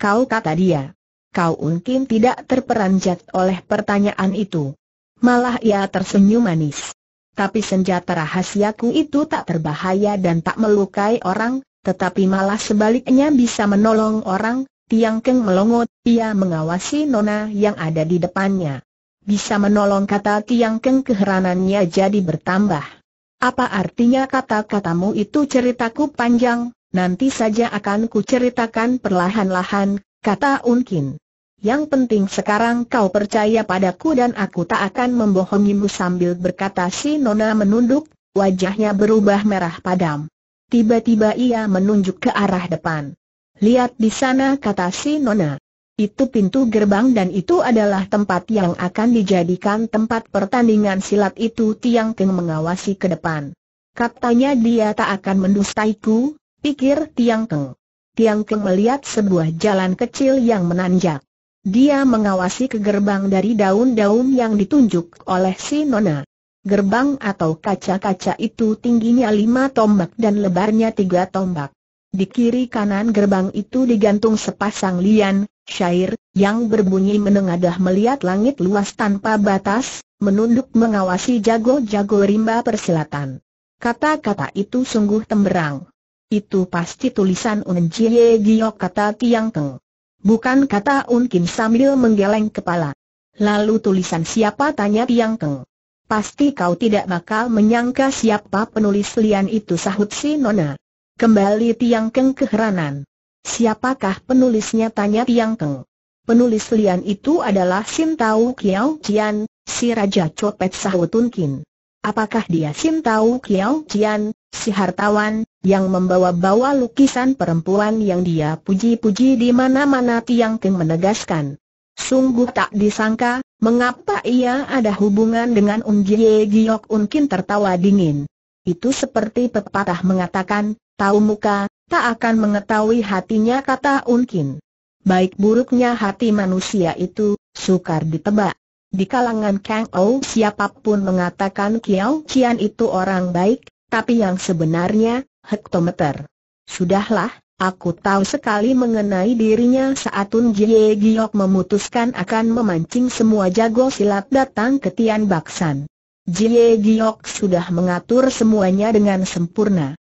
Kau kata dia. Kau mungkin tidak terperanjat oleh pertanyaan itu. Malah ia tersenyum manis. Tapi senjata rahasiaku itu tak terbahaya dan tak melukai orang, tetapi malah sebaliknya bisa menolong orang, Tiang Keng melongot, ia mengawasi Nona yang ada di depannya. Bisa menolong kata Tiang Keng keheranannya jadi bertambah. Apa artinya kata-katamu itu ceritaku panjang, nanti saja akan ku ceritakan perlahan-lahan, kata Unkin. Yang penting sekarang kau percaya padaku dan aku tak akan membohongimu sambil berkata si Nona menunduk, wajahnya berubah merah padam. Tiba-tiba ia menunjuk ke arah depan. Lihat di sana kata si Nona. Itu pintu gerbang dan itu adalah tempat yang akan dijadikan tempat pertandingan silat itu Tiang Keng mengawasi ke depan. Katanya dia tak akan mendustaiku, pikir Tiang Keng. Tiang Keng melihat sebuah jalan kecil yang menanjak. Dia mengawasi ke gerbang dari daun-daun yang ditunjuk oleh si Nona. Gerbang atau kaca-kaca itu tingginya lima tombak dan lebarnya tiga tombak. Di kiri kanan gerbang itu digantung sepasang lian, syair, yang berbunyi menengadah melihat langit luas tanpa batas, menunduk mengawasi jago-jago rimba persilatan. Kata-kata itu sungguh temberang. Itu pasti tulisan Unjie Giok kata Tiang Keng. Bukan kata Unkin sambil menggeleng kepala. Lalu tulisan siapa tanya Tiang Keng. Pasti kau tidak bakal menyangka siapa penulis lian itu sahut si Nona. Kembali Tiang Keng keheranan. Siapakah penulisnya tanya Tiang Keng. Penulis lian itu adalah Sim Tau Kiao Jian, si Raja Copet sahut Unkin. Apakah dia Sim Tau Kiao Jian, si hartawan, yang membawa-bawa lukisan perempuan yang dia puji-puji di mana-mana Tiang Keng menegaskan. Sungguh tak disangka, mengapa ia ada hubungan dengan Un Jie Giok Unkin tertawa dingin. Itu seperti pepatah mengatakan, tahu muka, tak akan mengetahui hatinya kata Unkin. Baik buruknya hati manusia itu, sukar ditebak. Di kalangan Kang Ou siapa pun mengatakan Kiao Cian itu orang baik, tapi yang sebenarnya, hektometer. Sudahlah, aku tahu sekali mengenai dirinya saat Tun Jie Giok memutuskan akan memancing semua jago silat datang ke Tian Baksan. Jie Giok sudah mengatur semuanya dengan sempurna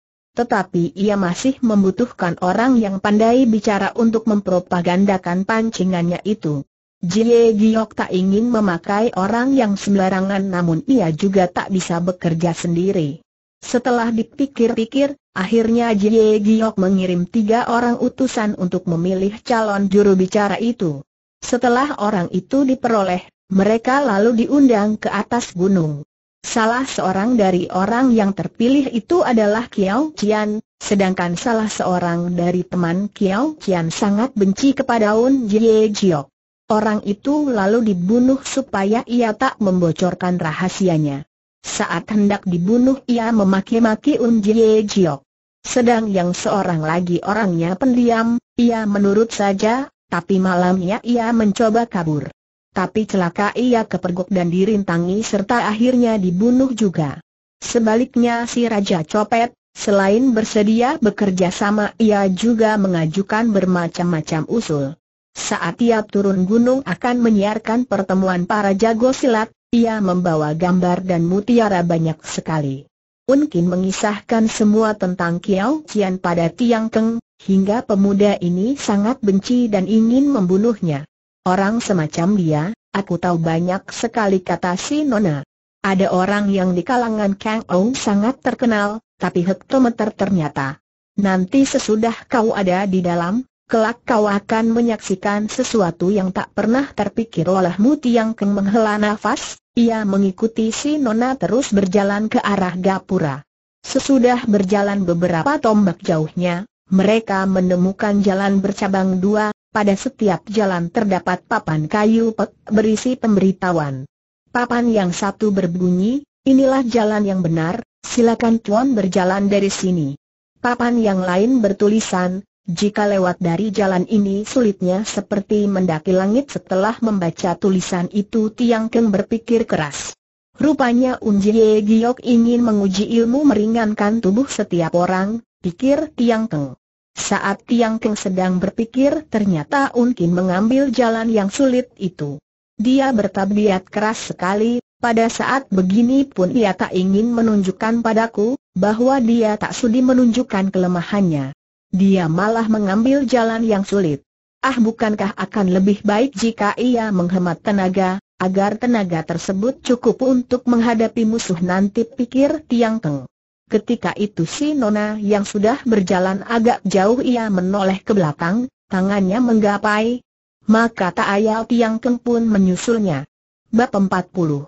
tetapi ia masih membutuhkan orang yang pandai bicara untuk mempropagandakan pancingannya itu. Jie Giok tak ingin memakai orang yang sembarangan namun ia juga tak bisa bekerja sendiri. Setelah dipikir-pikir, akhirnya Jie Giok mengirim tiga orang utusan untuk memilih calon juru bicara itu. Setelah orang itu diperoleh, mereka lalu diundang ke atas gunung. Salah seorang dari orang yang terpilih itu adalah Kiao Chian, sedangkan salah seorang dari teman Kiao Chian sangat benci kepada Un Jie Jiok. Orang itu lalu dibunuh supaya ia tak membocorkan rahasianya. Saat hendak dibunuh ia memaki-maki Un Jie Jiok. Sedang yang seorang lagi orangnya pendiam, ia menurut saja, tapi malamnya ia mencoba kabur tapi celaka ia kepergok dan dirintangi serta akhirnya dibunuh juga. Sebaliknya si Raja Copet, selain bersedia bekerja sama ia juga mengajukan bermacam-macam usul. Saat ia turun gunung akan menyiarkan pertemuan para jago silat, ia membawa gambar dan mutiara banyak sekali. Unkin mengisahkan semua tentang Kiao Cian pada Tiang Keng, hingga pemuda ini sangat benci dan ingin membunuhnya. Orang semacam dia, aku tahu banyak sekali kata si Nona. Ada orang yang di kalangan Kang Ou sangat terkenal, tapi hektometer ternyata. Nanti sesudah kau ada di dalam, kelak kau akan menyaksikan sesuatu yang tak pernah terpikir olehmu Tiang Keng menghela nafas, ia mengikuti si Nona terus berjalan ke arah Gapura. Sesudah berjalan beberapa tombak jauhnya, mereka menemukan jalan bercabang dua, pada setiap jalan terdapat papan kayu pek berisi pemberitahuan. Papan yang satu berbunyi, inilah jalan yang benar, silakan tuan berjalan dari sini. Papan yang lain bertulisan, jika lewat dari jalan ini sulitnya seperti mendaki langit setelah membaca tulisan itu Tiang Keng berpikir keras. Rupanya Unjie Giok ingin menguji ilmu meringankan tubuh setiap orang, pikir Tiang Keng. Saat Tiang Keng sedang berpikir ternyata Unkin mengambil jalan yang sulit itu. Dia bertabiat keras sekali, pada saat begini pun ia tak ingin menunjukkan padaku, bahwa dia tak sudi menunjukkan kelemahannya. Dia malah mengambil jalan yang sulit. Ah bukankah akan lebih baik jika ia menghemat tenaga, agar tenaga tersebut cukup untuk menghadapi musuh nanti pikir Tiang Keng. Ketika itu si Nona yang sudah berjalan agak jauh ia menoleh ke belakang, tangannya menggapai. Maka tak ayal Tiang Keng pun menyusulnya. Bab 40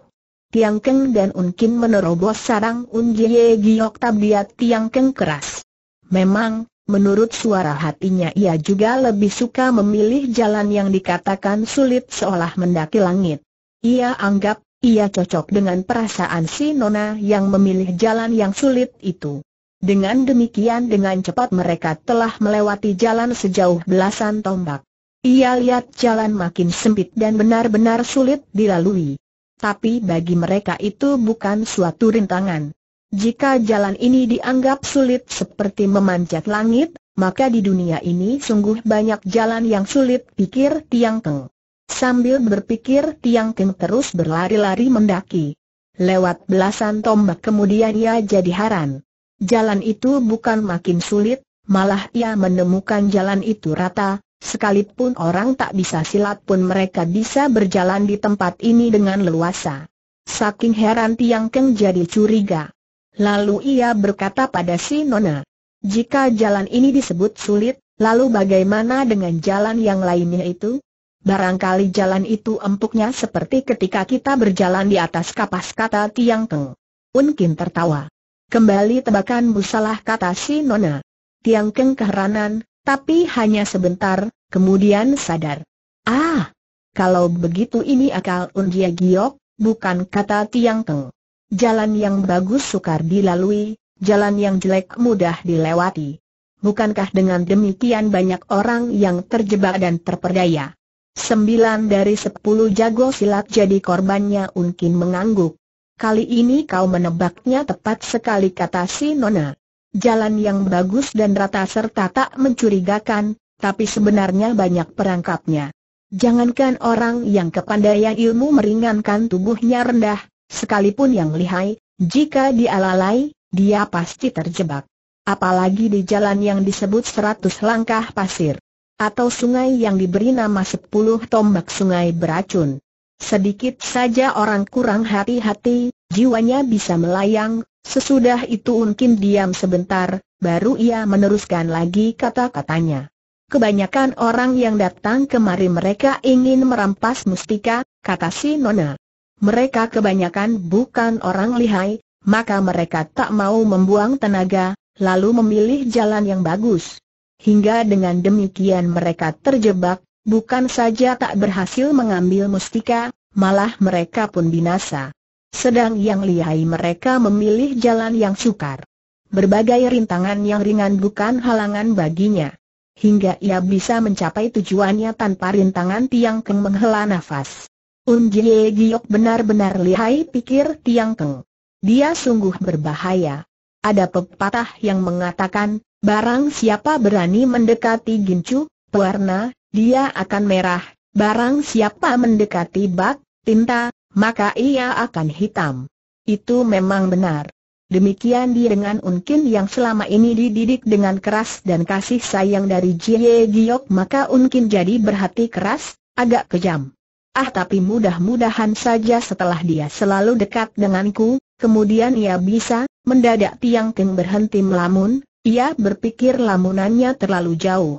Tiang Keng dan Un Kin menerobos sarang Un Jie Giok tabiat Tiang Keng keras. Memang, menurut suara hatinya ia juga lebih suka memilih jalan yang dikatakan sulit seolah mendaki langit. Ia anggap ia cocok dengan perasaan si Nona yang memilih jalan yang sulit itu. Dengan demikian dengan cepat mereka telah melewati jalan sejauh belasan tombak. Ia lihat jalan makin sempit dan benar-benar sulit dilalui. Tapi bagi mereka itu bukan suatu rintangan. Jika jalan ini dianggap sulit seperti memanjat langit, maka di dunia ini sungguh banyak jalan yang sulit pikir Tiang Keng. Sambil berpikir Tiang Keng terus berlari-lari mendaki. Lewat belasan tombak kemudian ia jadi haran. Jalan itu bukan makin sulit, malah ia menemukan jalan itu rata, sekalipun orang tak bisa silat pun mereka bisa berjalan di tempat ini dengan leluasa. Saking heran Tiang Keng jadi curiga. Lalu ia berkata pada si Nona, jika jalan ini disebut sulit, lalu bagaimana dengan jalan yang lainnya itu? Barangkali jalan itu empuknya seperti ketika kita berjalan di atas kapas kata Tiang Keng. Unkin tertawa. Kembali tebakan busalah kata si Nona. Tiang Keng keheranan, tapi hanya sebentar, kemudian sadar. Ah! Kalau begitu ini akal Unjia Giok, bukan kata Tiang Keng. Jalan yang bagus sukar dilalui, jalan yang jelek mudah dilewati. bukankah dengan demikian banyak orang yang terjebak dan terperdaya? Sembilan dari sepuluh jago silat jadi korbannya Unkin mengangguk. Kali ini kau menebaknya tepat sekali kata si Nona. Jalan yang bagus dan rata serta tak mencurigakan, tapi sebenarnya banyak perangkapnya. Jangankan orang yang kepandaian ilmu meringankan tubuhnya rendah, sekalipun yang lihai, jika dia lalai, dia pasti terjebak. Apalagi di jalan yang disebut seratus langkah pasir. Atau sungai yang diberi nama sepuluh tombak sungai beracun. Sedikit saja orang kurang hati-hati, jiwanya bisa melayang, sesudah itu mungkin diam sebentar, baru ia meneruskan lagi kata-katanya. Kebanyakan orang yang datang kemari mereka ingin merampas mustika, kata si Nona. Mereka kebanyakan bukan orang lihai, maka mereka tak mau membuang tenaga, lalu memilih jalan yang bagus. Hingga dengan demikian mereka terjebak, bukan saja tak berhasil mengambil mustika, malah mereka pun binasa. Sedang yang lihai mereka memilih jalan yang sukar. Berbagai rintangan yang ringan bukan halangan baginya hingga ia bisa mencapai tujuannya tanpa rintangan Tiang Keng menghela nafas. Un Jie Giok benar-benar lihai pikir Tiang Keng. Dia sungguh berbahaya. Ada pepatah yang mengatakan, barang siapa berani mendekati gincu, pewarna, dia akan merah, barang siapa mendekati bak, tinta, maka ia akan hitam. Itu memang benar. Demikian dia dengan Unkin yang selama ini dididik dengan keras dan kasih sayang dari Jie Giok maka Unkin jadi berhati keras, agak kejam. Ah tapi mudah-mudahan saja setelah dia selalu dekat denganku, kemudian ia bisa, mendadak Tiang Keng berhenti melamun, ia berpikir lamunannya terlalu jauh.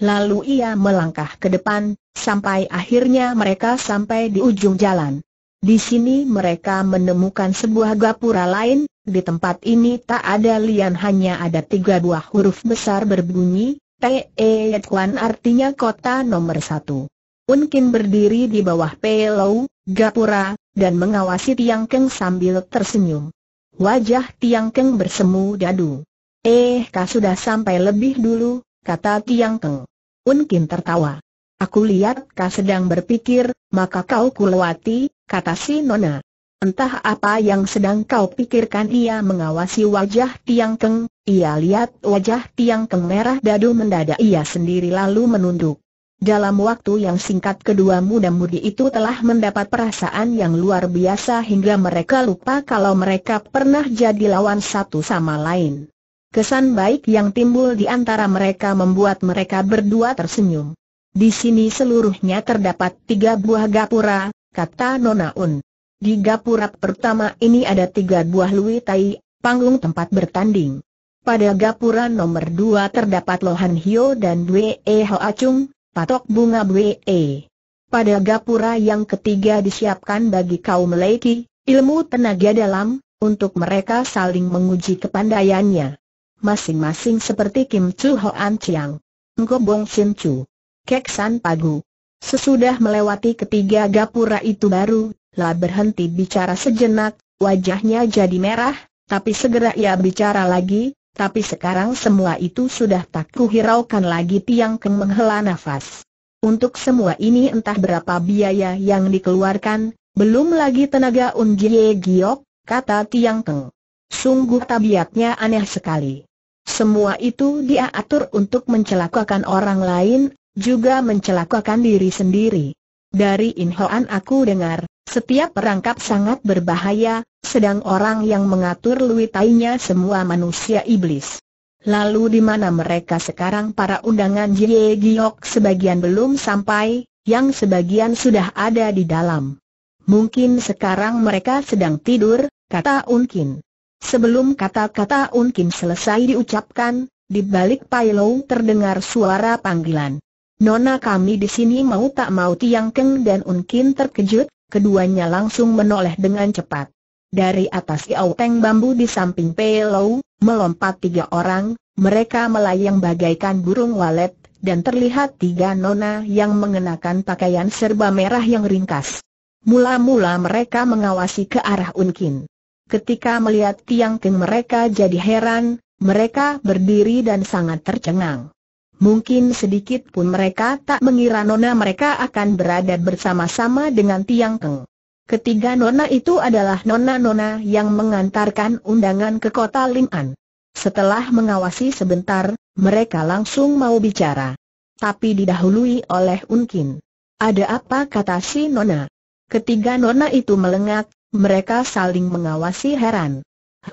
Lalu ia melangkah ke depan, sampai akhirnya mereka sampai di ujung jalan. Di sini mereka menemukan sebuah gapura lain, di tempat ini tak ada lian hanya ada tiga buah huruf besar berbunyi, T.E. Kwan artinya kota nomor satu. Unkin berdiri di bawah Pelou, Gapura, dan mengawasi Tiang Keng sambil tersenyum. Wajah Tiang Keng bersemu dadu. Eh kau sudah sampai lebih dulu, kata Tiang Keng. Unkin tertawa. Aku lihat kau sedang berpikir, maka kau kulewati, kata si Nona. Entah apa yang sedang kau pikirkan ia mengawasi wajah Tiang Keng, ia lihat wajah Tiang Keng merah dadu mendadak ia sendiri lalu menunduk. Dalam waktu yang singkat kedua muda-mudi itu telah mendapat perasaan yang luar biasa hingga mereka lupa kalau mereka pernah jadi lawan satu sama lain. Kesan baik yang timbul di antara mereka membuat mereka berdua tersenyum. Di sini seluruhnya terdapat tiga buah gapura, kata Nona Un. Di gapura pertama ini ada tiga buah lui tai, panggung tempat bertanding. Pada gapura nomor dua terdapat Lohan Hio dan Bwe E Ho Acung, patok bunga Bwe E. Pada gapura yang ketiga disiapkan bagi kaum leki, ilmu tenaga dalam, untuk mereka saling menguji kepandaiannya. Masing-masing seperti Kim Chu Hoan Chiang, Ngo Bong Sin Chu, Kek San Pagu. Sesudah melewati ketiga gapura itu baru, lah berhenti bicara sejenak, wajahnya jadi merah, tapi segera ia bicara lagi, tapi sekarang semua itu sudah tak kuhiraukan lagi Tiang Keng menghela nafas. Untuk semua ini entah berapa biaya yang dikeluarkan, belum lagi tenaga Unjie Giok, kata Tiang Keng. Sungguh tabiatnya aneh sekali. Semua itu dia atur untuk mencelakakan orang lain, juga mencelakakan diri sendiri. Dari Inhoan aku dengar, setiap perangkap sangat berbahaya, sedang orang yang mengatur luitainya semua manusia iblis. Lalu di mana mereka sekarang para undangan Jie Giok sebagian belum sampai, yang sebagian sudah ada di dalam. Mungkin sekarang mereka sedang tidur, kata Unkin. Sebelum kata-kata Unkin selesai diucapkan, di balik Pailo terdengar suara panggilan. Nona kami di sini mau tak mau Tiang Keng dan Unkin terkejut, keduanya langsung menoleh dengan cepat. Dari atas iauteng bambu di samping Pelo, melompat tiga orang, mereka melayang bagaikan burung walet, dan terlihat tiga nona yang mengenakan pakaian serba merah yang ringkas. Mula-mula mereka mengawasi ke arah Unkin. Ketika melihat Tiang Keng mereka jadi heran, mereka berdiri dan sangat tercengang. Mungkin sedikit pun mereka tak mengira nona mereka akan berada bersama-sama dengan Tiang Keng. Ketiga nona itu adalah nona-nona yang mengantarkan undangan ke kota Lim'an. Setelah mengawasi sebentar, mereka langsung mau bicara. Tapi didahului oleh Unkin. Ada apa kata si nona? Ketiga nona itu melengak, mereka saling mengawasi heran.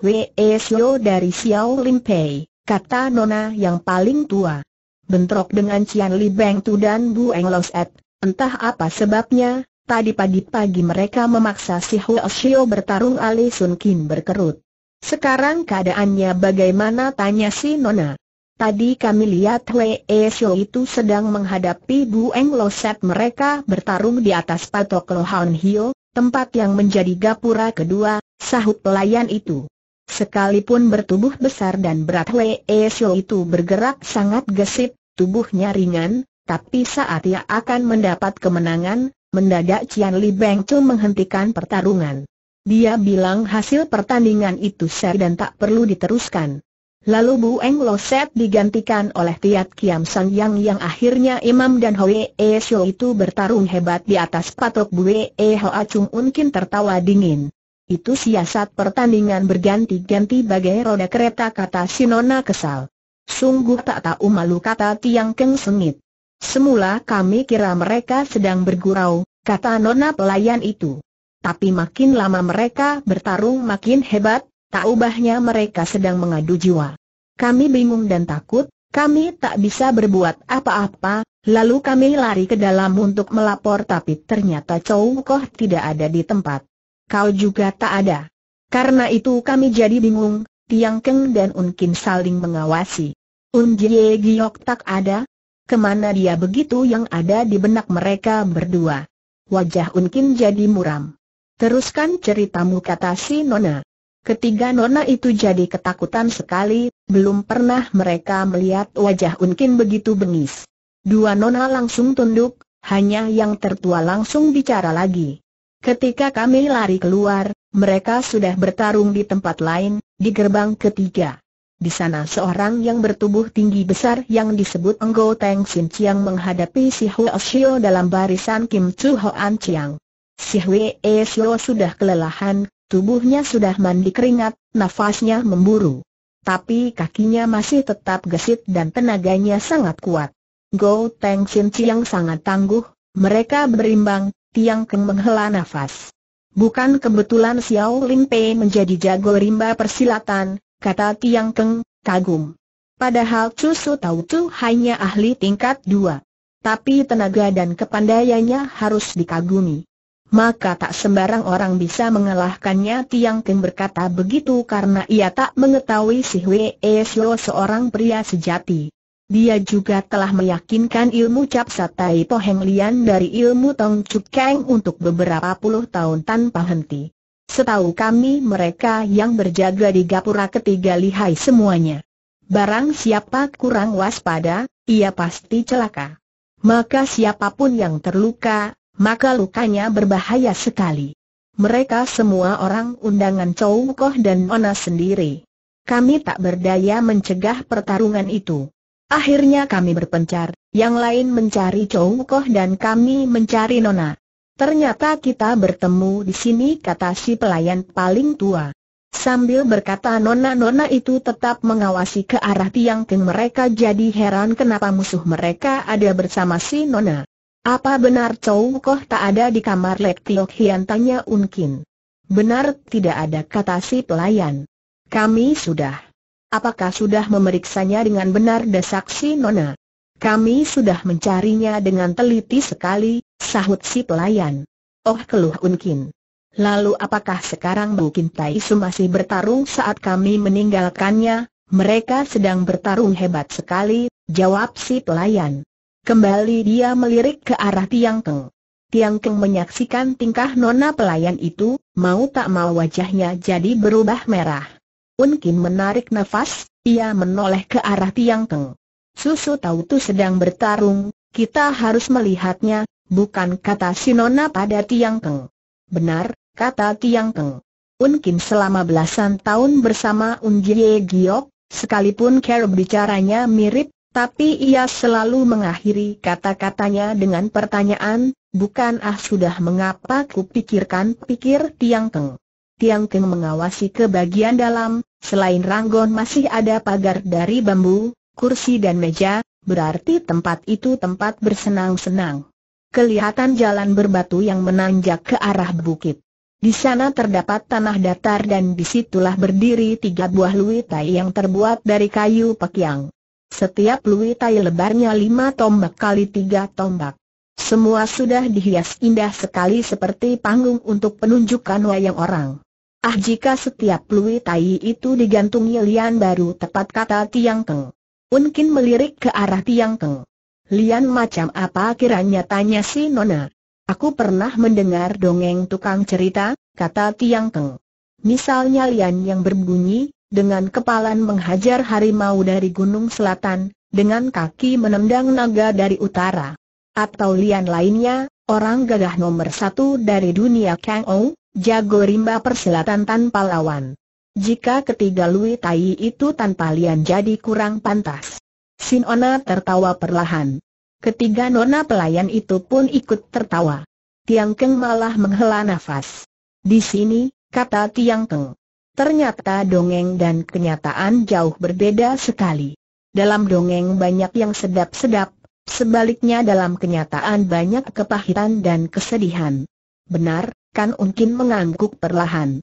Wei Xiao dari Xiao Lim Pei, kata nona yang paling tua. Bentrok dengan Cian Li Beng Tu dan Bu Eng Los Et, entah apa sebabnya, tadi pagi-pagi mereka memaksa si Huo Xiao bertarung Ali Sun Kin berkerut. Sekarang keadaannya bagaimana tanya si nona. Tadi kami lihat Wei Xiao itu sedang menghadapi Bu Eng Loset mereka bertarung di atas patok Lohan Hio, tempat yang menjadi gapura kedua, sahut pelayan itu. Sekalipun bertubuh besar dan berat Wei Esyo itu bergerak sangat gesit, tubuhnya ringan, tapi saat ia akan mendapat kemenangan, mendadak Cian Li Beng Chu menghentikan pertarungan. Dia bilang hasil pertandingan itu ser dan tak perlu diteruskan. Lalu Bu Eng Lo Set digantikan oleh Tiat Kiam Sang Yang yang akhirnya Imam dan Hoi Esyo itu bertarung hebat di atas patok Bu E Hoa Chung Unkin tertawa dingin. Itu siasat pertandingan berganti-ganti bagai roda kereta kata Sinona kesal. Sungguh tak tahu malu kata Tiang Keng sengit. Semula kami kira mereka sedang bergurau, kata Nona pelayan itu. Tapi makin lama mereka bertarung makin hebat, tak ubahnya mereka sedang mengadu jiwa. Kami bingung dan takut, kami tak bisa berbuat apa-apa, lalu kami lari ke dalam untuk melapor tapi ternyata Chow Koh tidak ada di tempat kau juga tak ada. Karena itu kami jadi bingung, Tiang Keng dan Unkin saling mengawasi. Un Jie Giok tak ada? Ke mana dia begitu yang ada di benak mereka berdua? Wajah Unkin jadi muram. Teruskan ceritamu kata si Nona. Ketiga Nona itu jadi ketakutan sekali, belum pernah mereka melihat wajah Unkin begitu bengis. Dua Nona langsung tunduk, hanya yang tertua langsung bicara lagi. Ketika kami lari keluar, mereka sudah bertarung di tempat lain, di gerbang ketiga. Di sana seorang yang bertubuh tinggi besar yang disebut Enggo Teng Sin Chiang menghadapi si Huo Shio dalam barisan Kim Chu Hoan Chiang. Si Hwee Shio sudah kelelahan, tubuhnya sudah mandi keringat, nafasnya memburu. Tapi kakinya masih tetap gesit dan tenaganya sangat kuat. Go Teng Sin Chiang sangat tangguh, mereka berimbang, Tiang Keng menghela nafas. Bukan kebetulan Xiao Lin Pei menjadi jago rimba persilatan, kata Tiang Keng, kagum. Padahal Chu Su Tau Chu hanya ahli tingkat dua. Tapi tenaga dan kepandaiannya harus dikagumi. Maka tak sembarang orang bisa mengalahkannya Tiang Keng berkata begitu karena ia tak mengetahui si Hwee Shio seorang pria sejati. Dia juga telah meyakinkan ilmu Cap Satai Po Heng Lian dari ilmu Tong Chuk Kang untuk beberapa puluh tahun tanpa henti. Setahu kami mereka yang berjaga di gapura ketiga lihai semuanya. Barang siapa kurang waspada, ia pasti celaka. Maka siapa pun yang terluka, maka lukanya berbahaya sekali. Mereka semua orang undangan Chow Koh dan Nona sendiri. Kami tak berdaya mencegah pertarungan itu. Akhirnya kami berpencar, yang lain mencari Chow Koh dan kami mencari Nona. Ternyata kita bertemu di sini kata si pelayan paling tua. Sambil berkata nona-nona itu tetap mengawasi ke arah tiang keng mereka jadi heran kenapa musuh mereka ada bersama si nona. Apa benar Chow Koh tak ada di kamar Lek Tiok Hian tanya Unkin. Benar tidak ada kata si pelayan. Kami sudah Apakah sudah memeriksanya dengan benar desak si Nona? Kami sudah mencarinya dengan teliti sekali, sahut si pelayan. Oh keluh Unkin. Lalu apakah sekarang mungkin Taisu masih bertarung saat kami meninggalkannya? Mereka sedang bertarung hebat sekali, jawab si pelayan. Kembali dia melirik ke arah Tiang Keng. Tiang Keng menyaksikan tingkah nona pelayan itu, mau tak mau wajahnya jadi berubah merah. Un Kim menarik nafas, ia menoleh ke arah Tiang Keng. Susu tahu tu sedang bertarung, kita harus melihatnya, bukan kata Sinona pada Tiang Keng. Benar, kata Tiang Keng. Un Kim selama belasan tahun bersama Un Jie Giok, Sekalipun Carol bicaranya mirip, tapi ia selalu mengakhiri kata-katanya dengan pertanyaan, bukan ah sudah mengapa kupikirkan pikir Tiang Keng. Tiang Keng mengawasi ke bagian dalam, selain ranggon masih ada pagar dari bambu, kursi dan meja, berarti tempat itu tempat bersenang-senang. Kelihatan jalan berbatu yang menanjak ke arah bukit. Di sana terdapat tanah datar dan di situlah berdiri tiga buah luitai yang terbuat dari kayu pekiang. Setiap luitai lebarnya lima tombak kali tiga tombak. Semua sudah dihias indah sekali seperti panggung untuk penunjukan wayang orang. Ah jika setiap luitai itu digantungi lian baru tepat kata Tiang Keng. Unkin melirik ke arah Tiang Keng. Lian macam apa kiranya tanya si Nona. Aku pernah mendengar dongeng tukang cerita, kata Tiang Keng. Misalnya lian yang berbunyi, dengan kepalan menghajar harimau dari gunung selatan, dengan kaki menendang naga dari utara. Atau lian lainnya, orang gagah nomor satu dari dunia Kang Ou, jago rimba persilatan tanpa lawan. Jika ketiga Lui Tai itu tanpa lian jadi kurang pantas. Sin Ona tertawa perlahan. Ketiga nona pelayan itu pun ikut tertawa. Tiang Keng malah menghela nafas. Di sini, kata Tiang Keng. Ternyata dongeng dan kenyataan jauh berbeda sekali. Dalam dongeng banyak yang sedap-sedap, sebaliknya dalam kenyataan banyak kepahitan dan kesedihan. Benar, kan Unkin mengangguk perlahan.